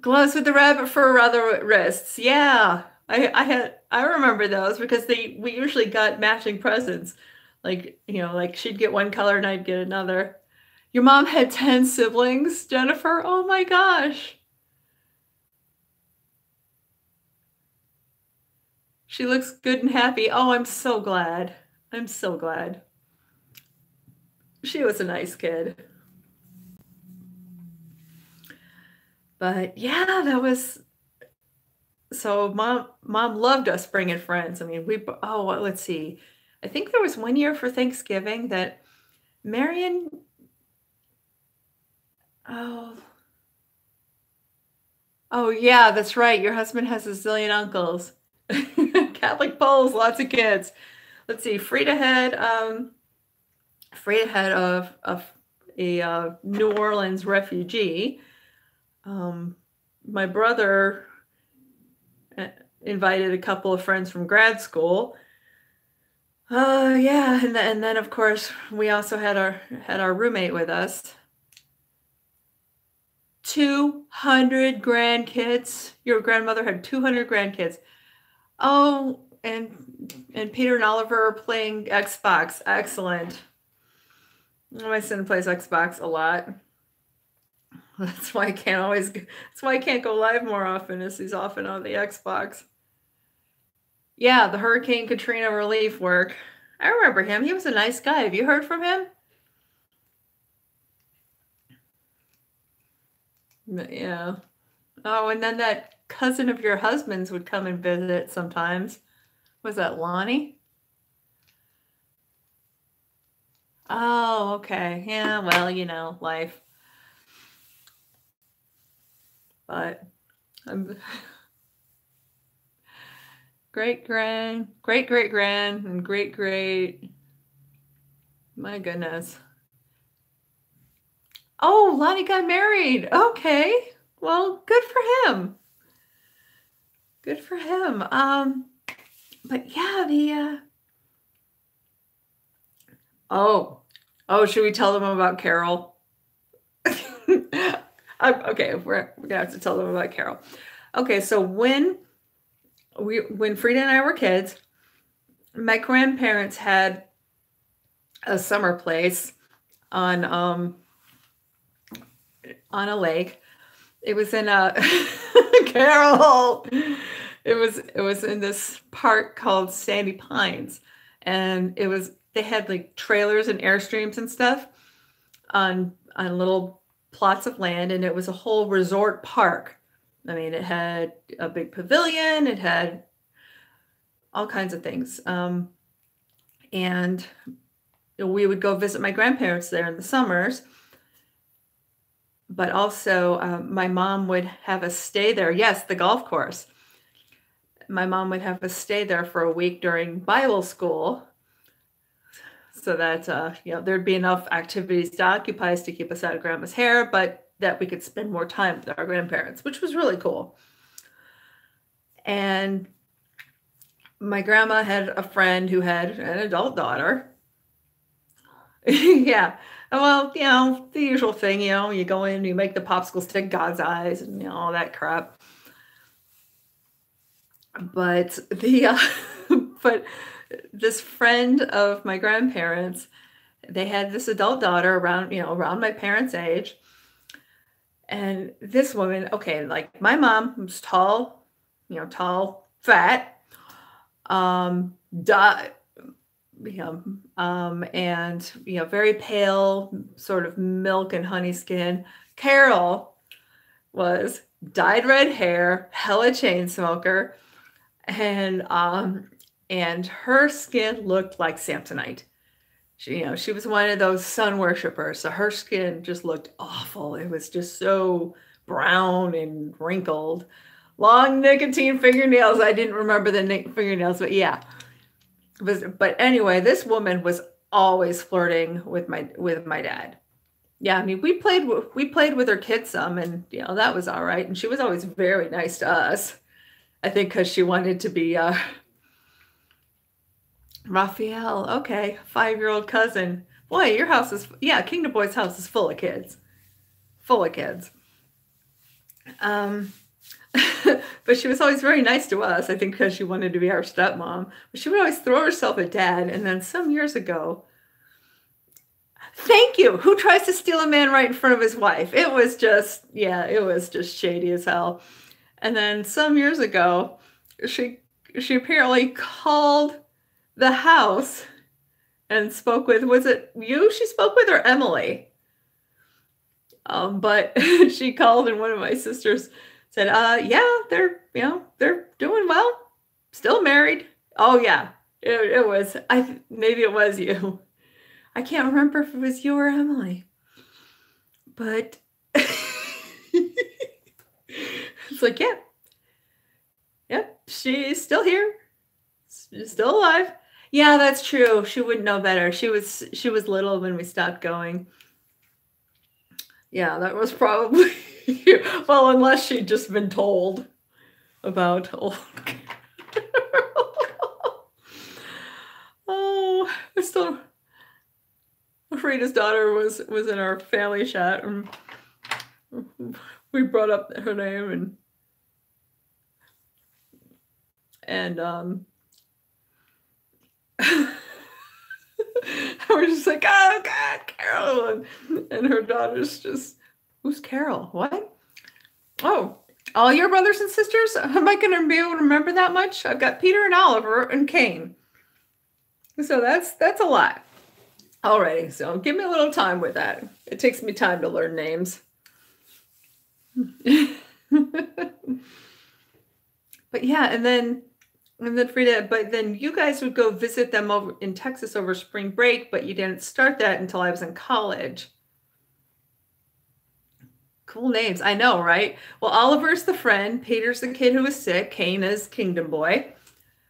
Gloves with the rabbit fur rather wrists. Yeah. I, I had I remember those because they we usually got matching presents. Like, you know, like she'd get one color and I'd get another. Your mom had 10 siblings, Jennifer? Oh my gosh. She looks good and happy. Oh, I'm so glad. I'm so glad. She was a nice kid. But yeah, that was so mom mom loved us bringing friends. I mean, we oh, let's see. I think there was one year for Thanksgiving that Marion Oh. Oh yeah, that's right. Your husband has a zillion uncles. (laughs) Catholic Poles, lots of kids. Let's see, Frida had um, Frida had of a, a, uh, New Orleans refugee. Um, my brother uh, invited a couple of friends from grad school. Uh, yeah, and then, and then of course we also had our had our roommate with us. 200 grandkids. Your grandmother had 200 grandkids. Oh, and and Peter and Oliver are playing Xbox. Excellent. My son plays Xbox a lot. That's why I can't always. That's why I can't go live more often. Is he's often on the Xbox. Yeah, the Hurricane Katrina relief work. I remember him. He was a nice guy. Have you heard from him? Yeah. Oh, and then that cousin of your husband's would come and visit sometimes. Was that Lonnie? Oh, okay. Yeah, well, you know, life. But I'm (laughs) great grand, great great grand, and great great. My goodness. Oh, Lonnie got married. Okay. Well, good for him. good for him. Um, but yeah, the uh, oh, oh, should we tell them about Carol? (laughs) okay, we're, we're gonna have to tell them about Carol. Okay, so when we when Frida and I were kids, my grandparents had a summer place on um on a lake. It was in a (laughs) Carol. It was it was in this park called Sandy Pines, and it was they had like trailers and airstreams and stuff on on little plots of land, and it was a whole resort park. I mean, it had a big pavilion. It had all kinds of things. Um, and we would go visit my grandparents there in the summers. But also, um, my mom would have us stay there. Yes, the golf course. My mom would have us stay there for a week during Bible school so that uh, you know there'd be enough activities to occupy us to keep us out of grandma's hair, but that we could spend more time with our grandparents, which was really cool. And my grandma had a friend who had an adult daughter. (laughs) yeah. Well, you know, the usual thing, you know, you go in, you make the popsicle stick God's eyes and you know, all that crap. But the uh, (laughs) but this friend of my grandparents, they had this adult daughter around, you know, around my parents' age. And this woman, okay, like my mom was tall, you know, tall, fat, um, di- you know, um, and you know, very pale, sort of milk and honey skin. Carol was dyed red hair, hella chain smoker, and um, and her skin looked like Samsonite. She, you know, she was one of those sun worshippers, so her skin just looked awful. It was just so brown and wrinkled long nicotine fingernails. I didn't remember the fingernails, but yeah. But, but anyway, this woman was always flirting with my with my dad. Yeah, I mean, we played we played with her kids some, and you know that was all right. And she was always very nice to us. I think because she wanted to be uh, Raphael. Okay, five year old cousin. Boy, your house is yeah. Kingdom Boy's house is full of kids, full of kids. Um, (laughs) but she was always very nice to us, I think because she wanted to be our stepmom. But she would always throw herself at dad. And then some years ago, thank you. Who tries to steal a man right in front of his wife? It was just, yeah, it was just shady as hell. And then some years ago, she she apparently called the house and spoke with was it you she spoke with or Emily? Um, but (laughs) she called and one of my sisters said, uh, yeah, they're, you know, they're doing well, still married. Oh yeah, it, it was, I, maybe it was you. (laughs) I can't remember if it was you or Emily, but (laughs) it's like, yeah, yep, she's still here. She's still alive. Yeah, that's true. She wouldn't know better. She was she was little when we stopped going. Yeah, that was probably (laughs) well, unless she'd just been told about (laughs) old oh, I still Frida's daughter was was in our family chat and we brought up her name and and um (laughs) we're just like oh god carol and, and her daughter's just Who's Carol? What? Oh, all your brothers and sisters? Am I going to be able to remember that much? I've got Peter and Oliver and Cain. So that's that's a lot. Alrighty, so give me a little time with that. It takes me time to learn names. (laughs) but yeah, and then and then Frida, but then you guys would go visit them over in Texas over spring break, but you didn't start that until I was in college. Cool names. I know, right? Well, Oliver's the friend, Peter's the kid who was sick, Cain is Kingdom Boy.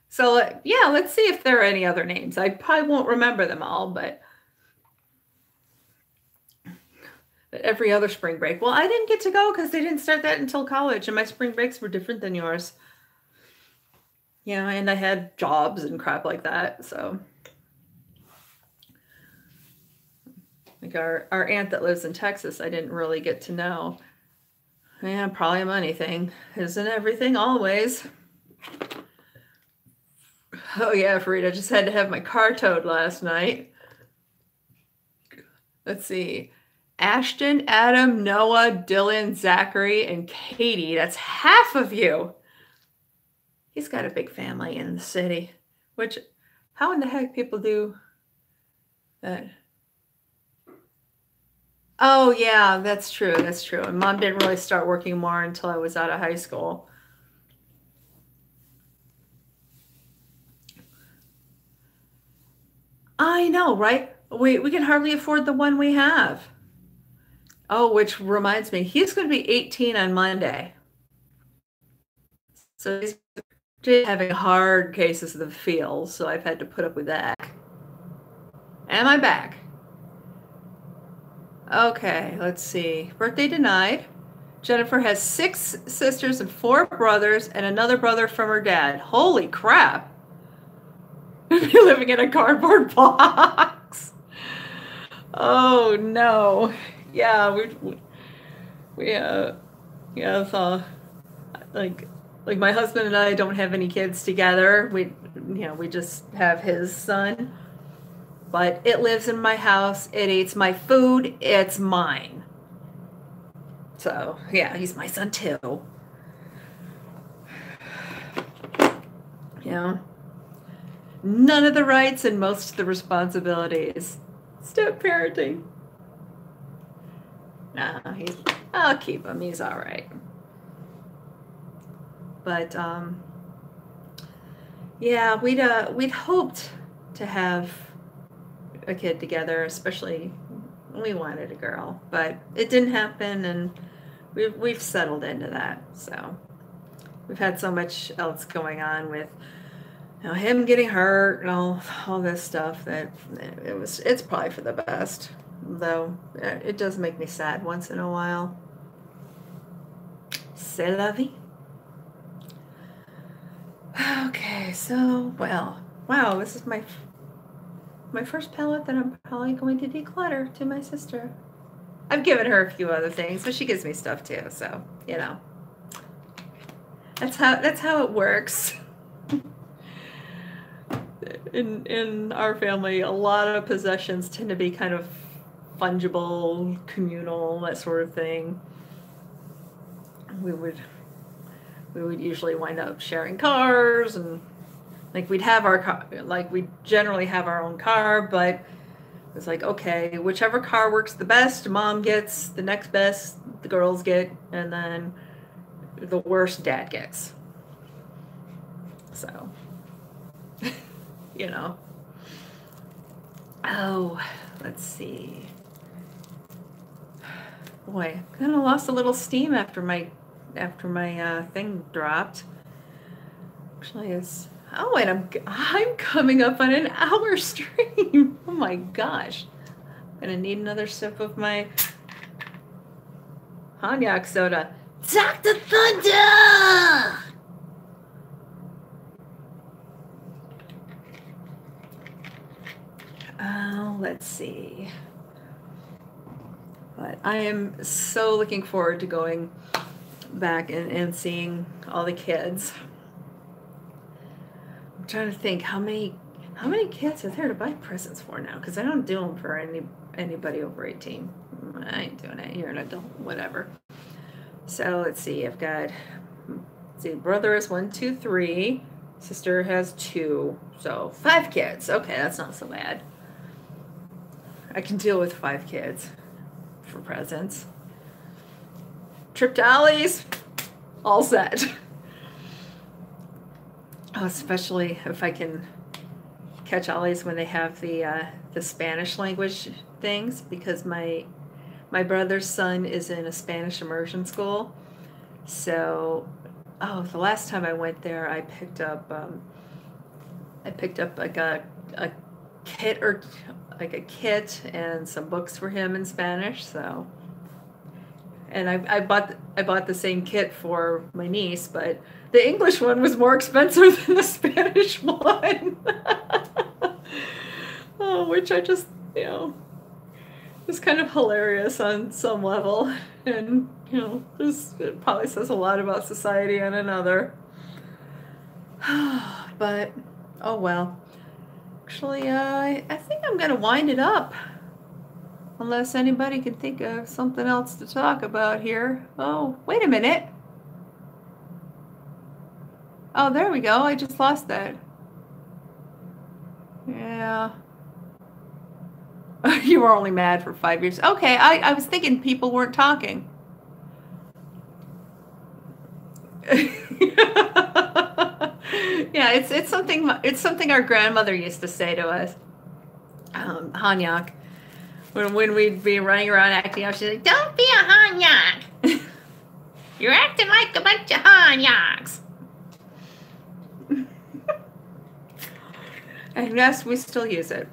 So, uh, yeah, let's see if there are any other names. I probably won't remember them all, but every other spring break. Well, I didn't get to go because they didn't start that until college, and my spring breaks were different than yours. Yeah, and I had jobs and crap like that. So, like our, our aunt that lives in Texas, I didn't really get to know. Yeah, probably a money thing. Isn't everything always? Oh, yeah, Frida just had to have my car towed last night. Let's see. Ashton, Adam, Noah, Dylan, Zachary, and Katie. That's half of you. He's got a big family in the city, which, how in the heck people do that? Oh, yeah, that's true. That's true. And mom didn't really start working more until I was out of high school. I know, right? We, we can hardly afford the one we have. Oh, which reminds me, he's going to be 18 on Monday. So he's having hard cases of the feels, so I've had to put up with that. Am I back? Okay, let's see. Birthday denied. Jennifer has six sisters and four brothers, and another brother from her dad. Holy crap! (laughs) living in a cardboard (laughs) box. Oh no yeah, we we, uh yeah, so like like my husband and I don't have any kids together. We you know, we just have his son. But it lives in my house. It eats my food. It's mine. So, yeah, he's my son too. Yeah. None of the rights and most of the responsibilities. Step parenting. Nah, he's. I'll keep him. He's all right. But um, yeah, we'd uh, we'd hoped to have a kid together, especially we wanted a girl, but it didn't happen, and we've we've settled into that. So we've had so much else going on with you know, him getting hurt and all all this stuff that it was it's probably for the best though it does make me sad once in a while. C'est la vie. Okay, so well, wow, this is my my first palette that I'm probably going to declutter to my sister. I've given her a few other things, but she gives me stuff too, so you know. That's how that's how it works. (laughs) in in our family, a lot of possessions tend to be kind of fungible, communal, that sort of thing. We would we would usually wind up sharing cars and like we'd have our car like we generally have our own car but it's like okay whichever car works the best mom gets the next best the girls get and then the worst dad gets. So (laughs) you know. Oh let's see. Boy, kind of lost a little steam after my after my uh, thing dropped. Actually, it's oh, and I'm I'm coming up on an hour (laughs) stream. oh my gosh, I'm gonna need another sip of my cognac soda. Dr. Thunder. Oh, let's see. But I am so looking forward to going back and, and seeing all the kids. I'm trying to think how many how many kids are there to buy presents for now? Because I don't do them for any anybody over 18. I ain't doing it. You're an adult, whatever. So let's see. I've got see. Brother is one, two, three. Sister has two. So five kids. Okay, that's not so bad. I can deal with five kids for presents. Trip to Ollie's, all set. Oh, especially if I can catch Ollie's when they have the uh, the Spanish language things, because my my brother's son is in a Spanish immersion school. So, oh, the last time I went there, I picked up um, I picked up like a a kit or like a kit and some books for him in Spanish. So, and I, I bought I bought the same kit for my niece, but the English one was more expensive (laughs) than the Spanish one. (laughs) oh, which I just, you know, is kind of hilarious on some level. And, you know, this it probably says a lot about society and another. (sighs) but, oh well. Actually, uh, I think I'm going to wind it up. Unless anybody can think of something else to talk about here. Oh, wait a minute. Oh, there we go. I just lost that. Yeah. (laughs) you were only mad for five years. Okay, I, I was thinking people weren't talking. (laughs) yeah, it's it's something it's something our grandmother used to say to us. Um, Hanyak. When when we'd be running around acting out, she's like, Don't be a Hanyak. (laughs) You're acting like a bunch of Hanyaks. (laughs) and yes, we still use it.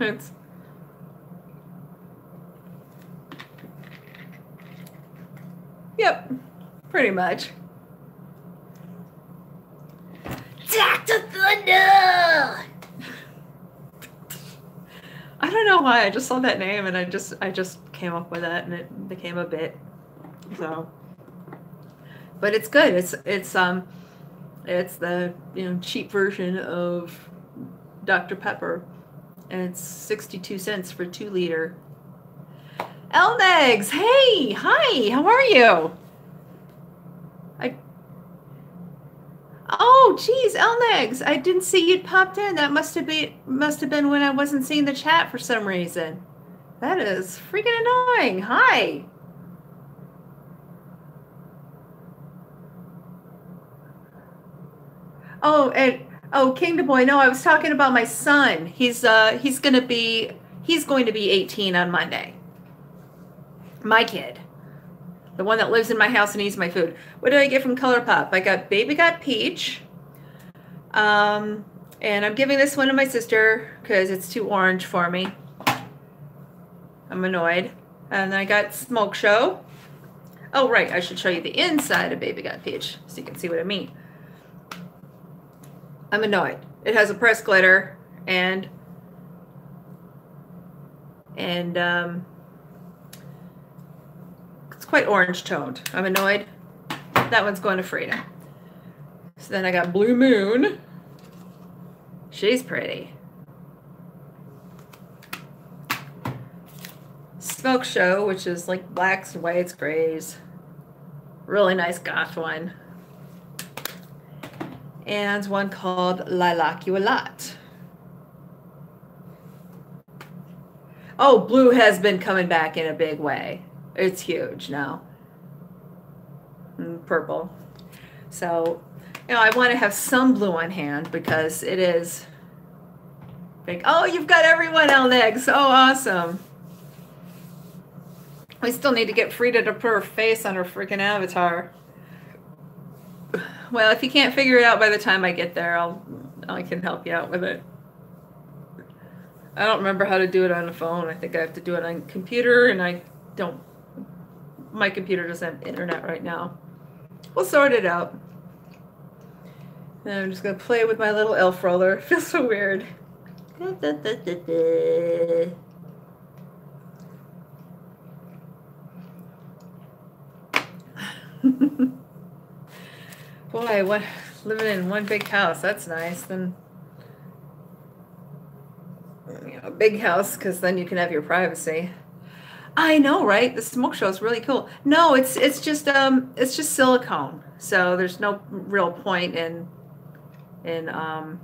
It's Yep, pretty much. Dr. Thunder! I don't know why. I just saw that name and I just I just came up with it and it became a bit. So but it's good. It's it's um it's the you know cheap version of Dr. Pepper. And it's 62 cents for two liter. Elmegs, hey, hi, how are you? Oh, geez, Elmegs, I didn't see you'd popped in. That must have been must have been when I wasn't seeing the chat for some reason. That is freaking annoying. Hi. Oh, and oh, Kingdom Boy. No, I was talking about my son. He's uh he's gonna be he's going to be 18 on Monday my kid, the one that lives in my house and eats my food. What did I get from ColourPop? I got Baby Got Peach. Um, and I'm giving this one to my sister because it's too orange for me. I'm annoyed. And then I got Smoke Show. Oh, right. I should show you the inside of Baby Got Peach so you can see what I mean. I'm annoyed. It has a press glitter and and um, quite orange toned. I'm annoyed. That one's going to Frida. So then I got Blue Moon. She's pretty. Smoke Show, which is like blacks, whites, grays. Really nice goth one. And one called Lilac You a Lot. Oh, blue has been coming back in a big way. It's huge now. Mm, purple. So, you know, I want to have some blue on hand because it is big. Oh, you've got everyone on legs. Oh, awesome. We still need to get Frida to put her face on her freaking avatar. Well, if you can't figure it out by the time I get there, I'll I can help you out with it. I don't remember how to do it on the phone. I think I have to do it on computer and I don't my computer doesn't have internet right now. We'll sort it out. And I'm just gonna play with my little elf roller. (laughs) Feels so weird. (laughs) Boy, what living in one big house, that's nice. Then you know, a big house because then you can have your privacy. I know, right? The smoke show is really cool. No, it's it's just um it's just silicone. So there's no real point in in um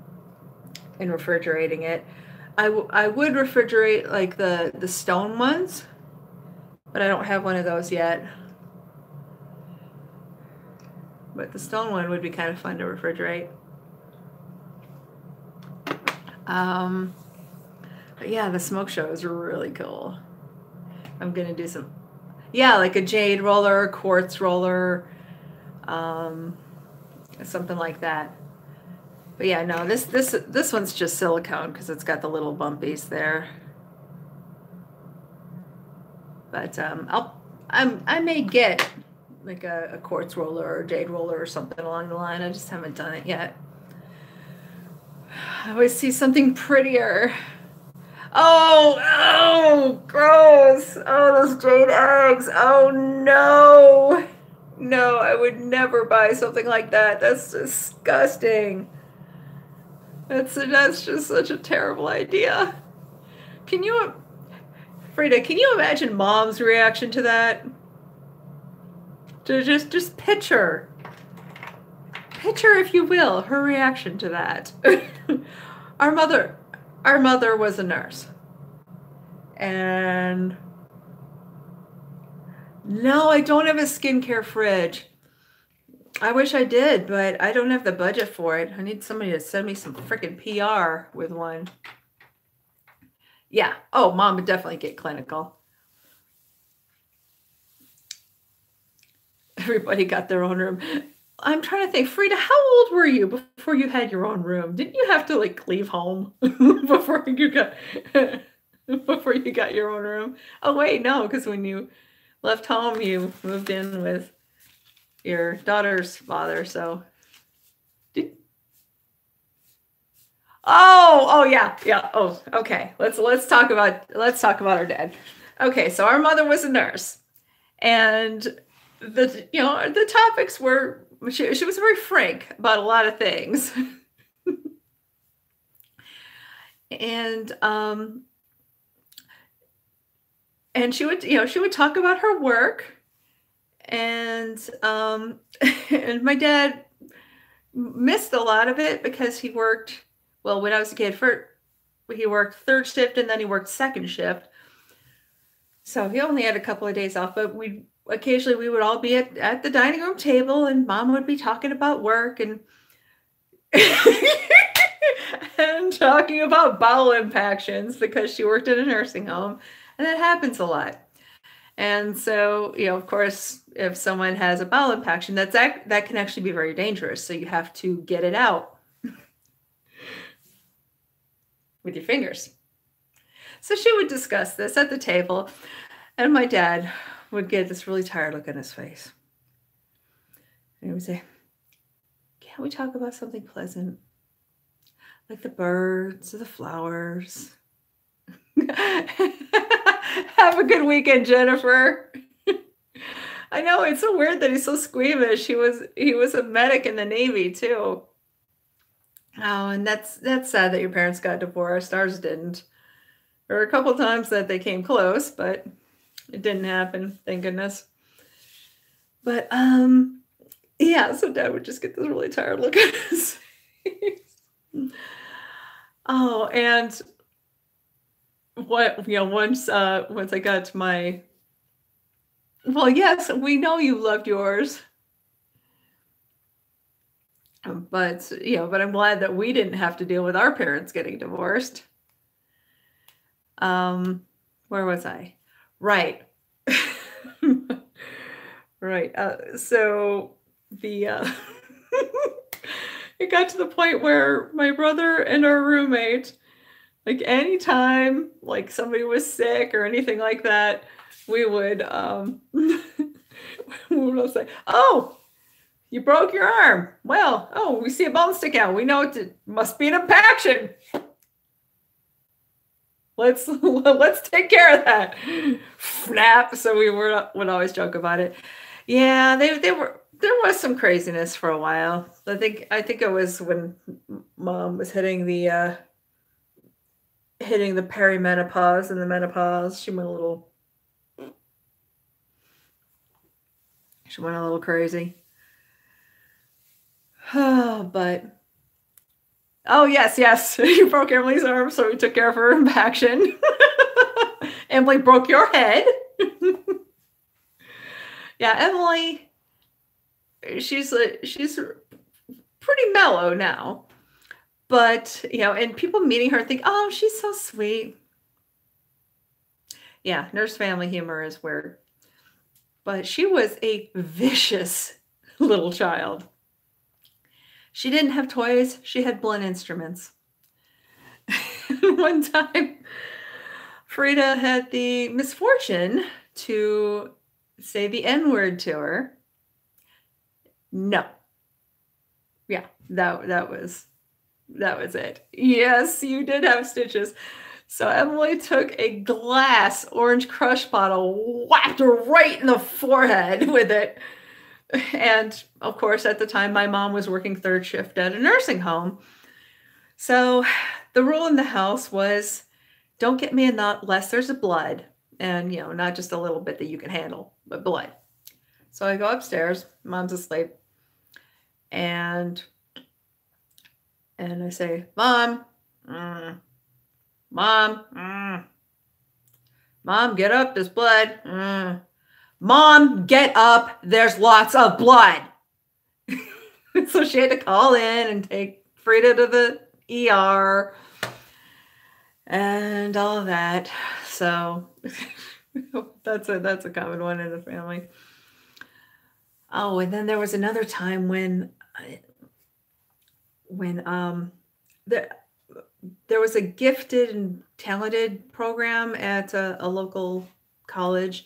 in refrigerating it. I, I would refrigerate like the the stone ones, but I don't have one of those yet. But the stone one would be kind of fun to refrigerate. Um, but yeah, the smoke show is really cool. I'm gonna do some, yeah, like a jade roller, quartz roller, um, something like that. But yeah, no, this this this one's just silicone because it's got the little bumpies there. But um, I'll I'm I may get like a, a quartz roller or jade roller or something along the line. I just haven't done it yet. I always see something prettier. Oh, oh, gross. Oh, those jade eggs. Oh, no. No, I would never buy something like that. That's disgusting. That's that's just such a terrible idea. Can you Frida, can you imagine mom's reaction to that? To just just picture picture if you will her reaction to that. (laughs) our mother our mother was a nurse. And no, I don't have a skincare fridge. I wish I did, but I don't have the budget for it. I need somebody to send me some freaking PR with one. Yeah. Oh, mom would definitely get clinical. Everybody got their own room. I'm trying to think, Frida, how old were you before you had your own room? Didn't you have to like leave home (laughs) before you got (laughs) before you got your own room? Oh wait, no, because when you left home, you moved in with your daughter's father. So, Did... oh, oh yeah, yeah. Oh, okay. Let's let's talk about let's talk about our dad. Okay, so our mother was a nurse, and the you know the topics were she, she was very frank about a lot of things. (laughs) and um and she would you know she would talk about her work and um (laughs) and my dad missed a lot of it because he worked well when i was a kid for he worked third shift and then he worked second shift so he only had a couple of days off but we occasionally we would all be at, at the dining room table and mom would be talking about work and (laughs) and talking about bowel impactions because she worked in a nursing home and that happens a lot. And so, you know, of course, if someone has a bowel impaction, that's that, that can actually be very dangerous. So you have to get it out (laughs) with your fingers. So she would discuss this at the table, and my dad would get this really tired look on his face. And he would say, Can't we talk about something pleasant? Like the birds or the flowers? (laughs) Have a good weekend, Jennifer. (laughs) I know it's so weird that he's so squeamish. He was he was a medic in the Navy too. Oh, and that's that's sad that your parents got divorced. Ours didn't. There were a couple times that they came close, but it didn't happen, thank goodness. But um yeah, so dad would just get this really tired look at his face. Oh, and what you know once uh once i got to my well yes we know you loved yours but you know but i'm glad that we didn't have to deal with our parents getting divorced um where was i right. (laughs) Right uh so the uh (laughs) it got to the point where my brother and our roommate like anytime like somebody was sick or anything like that we would um (laughs) we would say oh you broke your arm. Well oh we see a bone stick out we know it must be an impaction let's (laughs) let's take care of that snap so we were would always joke about it yeah they, they were there was some craziness for a while i think i think it was when mom was hitting the uh hitting the perimenopause and the menopause. She went a little she went a little crazy. (sighs) But oh yes, yes. (laughs) you broke Emily's arm, so we took care of her impaction. (laughs) Emily broke your head. (laughs) yeah, Emily she's she's pretty mellow now but you know and people meeting her think oh she's so sweet yeah nurse family humor is weird but she was a vicious little child she didn't have toys she had blunt instruments (laughs) one time frida had the misfortune to say the n word to her No. Yeah, that that was that was it. Yes, you did have stitches. So Emily took a glass orange crush bottle, whacked her right in the forehead with it. (laughs) And of course, at the time, my mom was working third shift at a nursing home. So the rule in the house was don't get me unless there's a blood and, you know, not just a little bit that you can handle, but blood. So I go upstairs, mom's asleep, and and I say, Mom, mm, Mom, mm, Mom, get up, there's blood. Mm. Mom, get up, there's lots of blood. (laughs) so she had to call in and take Frida to the ER and all of that. So (laughs) that's a that's a common one in the family. Oh, and then there was another time when when um there there was a gifted and talented program at a, a local college.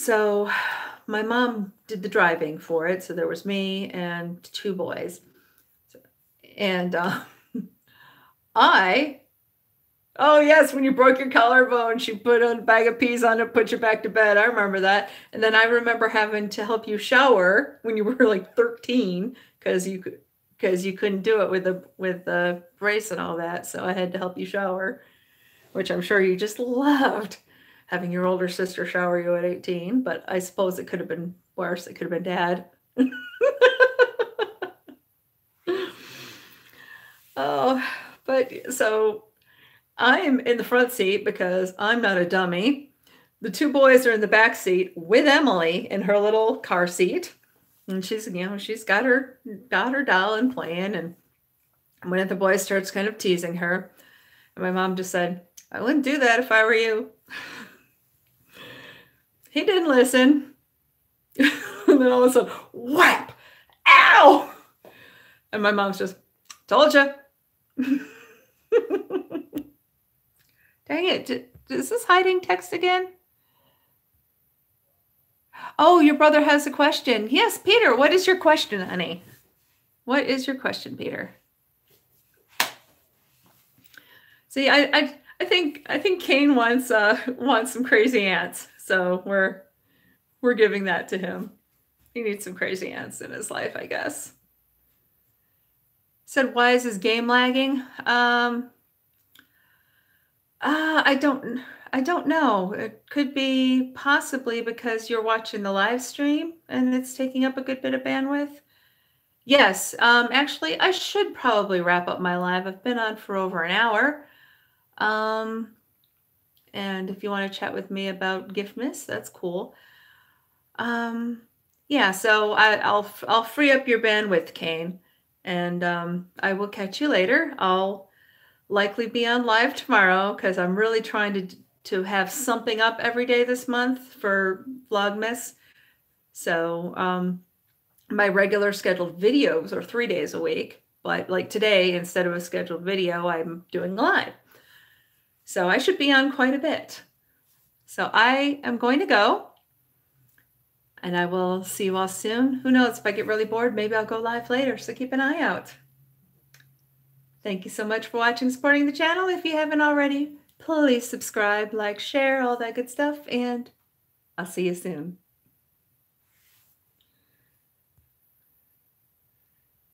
So (sighs) my mom did the driving for it. So there was me and two boys. And uh, (laughs) I Oh yes, when you broke your collarbone, she put a bag of peas on it, put you back to bed. I remember that. And then I remember having to help you shower when you were like 13 because you could because you couldn't do it with the with the brace and all that. So I had to help you shower, which I'm sure you just (laughs) loved having your older sister shower you at 18. But I suppose it could have been worse. It could have been dad. (laughs) oh, but so I'm in the front seat because I'm not a dummy. The two boys are in the back seat with Emily in her little car seat. And she's, you know, she's got her got her doll and playing. And one of the boys starts kind of teasing her. And my mom just said, I wouldn't do that if I were you. (laughs) he didn't listen. (laughs) and then all of a sudden, whap! Ow! And my mom's just, told you. (laughs) Dang it. Is this hiding text again? Oh, your brother has a question. Yes, Peter, what is your question, honey? What is your question, Peter? See, I, I, I think I think Kane wants uh wants some crazy ants, so we're we're giving that to him. He needs some crazy ants in his life, I guess. Said, why is his game lagging? Um, uh, I don't I don't know. It could be possibly because you're watching the live stream and it's taking up a good bit of bandwidth. Yes, um, actually, I should probably wrap up my live. I've been on for over an hour. Um, and if you want to chat with me about Giftmas, that's cool. Um, yeah, so I, will I'll free up your bandwidth, Kane, and um, I will catch you later. I'll likely be on live tomorrow because I'm really trying to to have something up every day this month for Vlogmas. So um, my regular scheduled videos are three days a week, but like today, instead of a scheduled video, I'm doing live. So I should be on quite a bit. So I am going to go and I will see you all soon. Who knows, if I get really bored, maybe I'll go live later. So keep an eye out. Thank you so much for watching, supporting the channel. If you haven't already, please subscribe, like, share, all that good stuff, and I'll see you soon.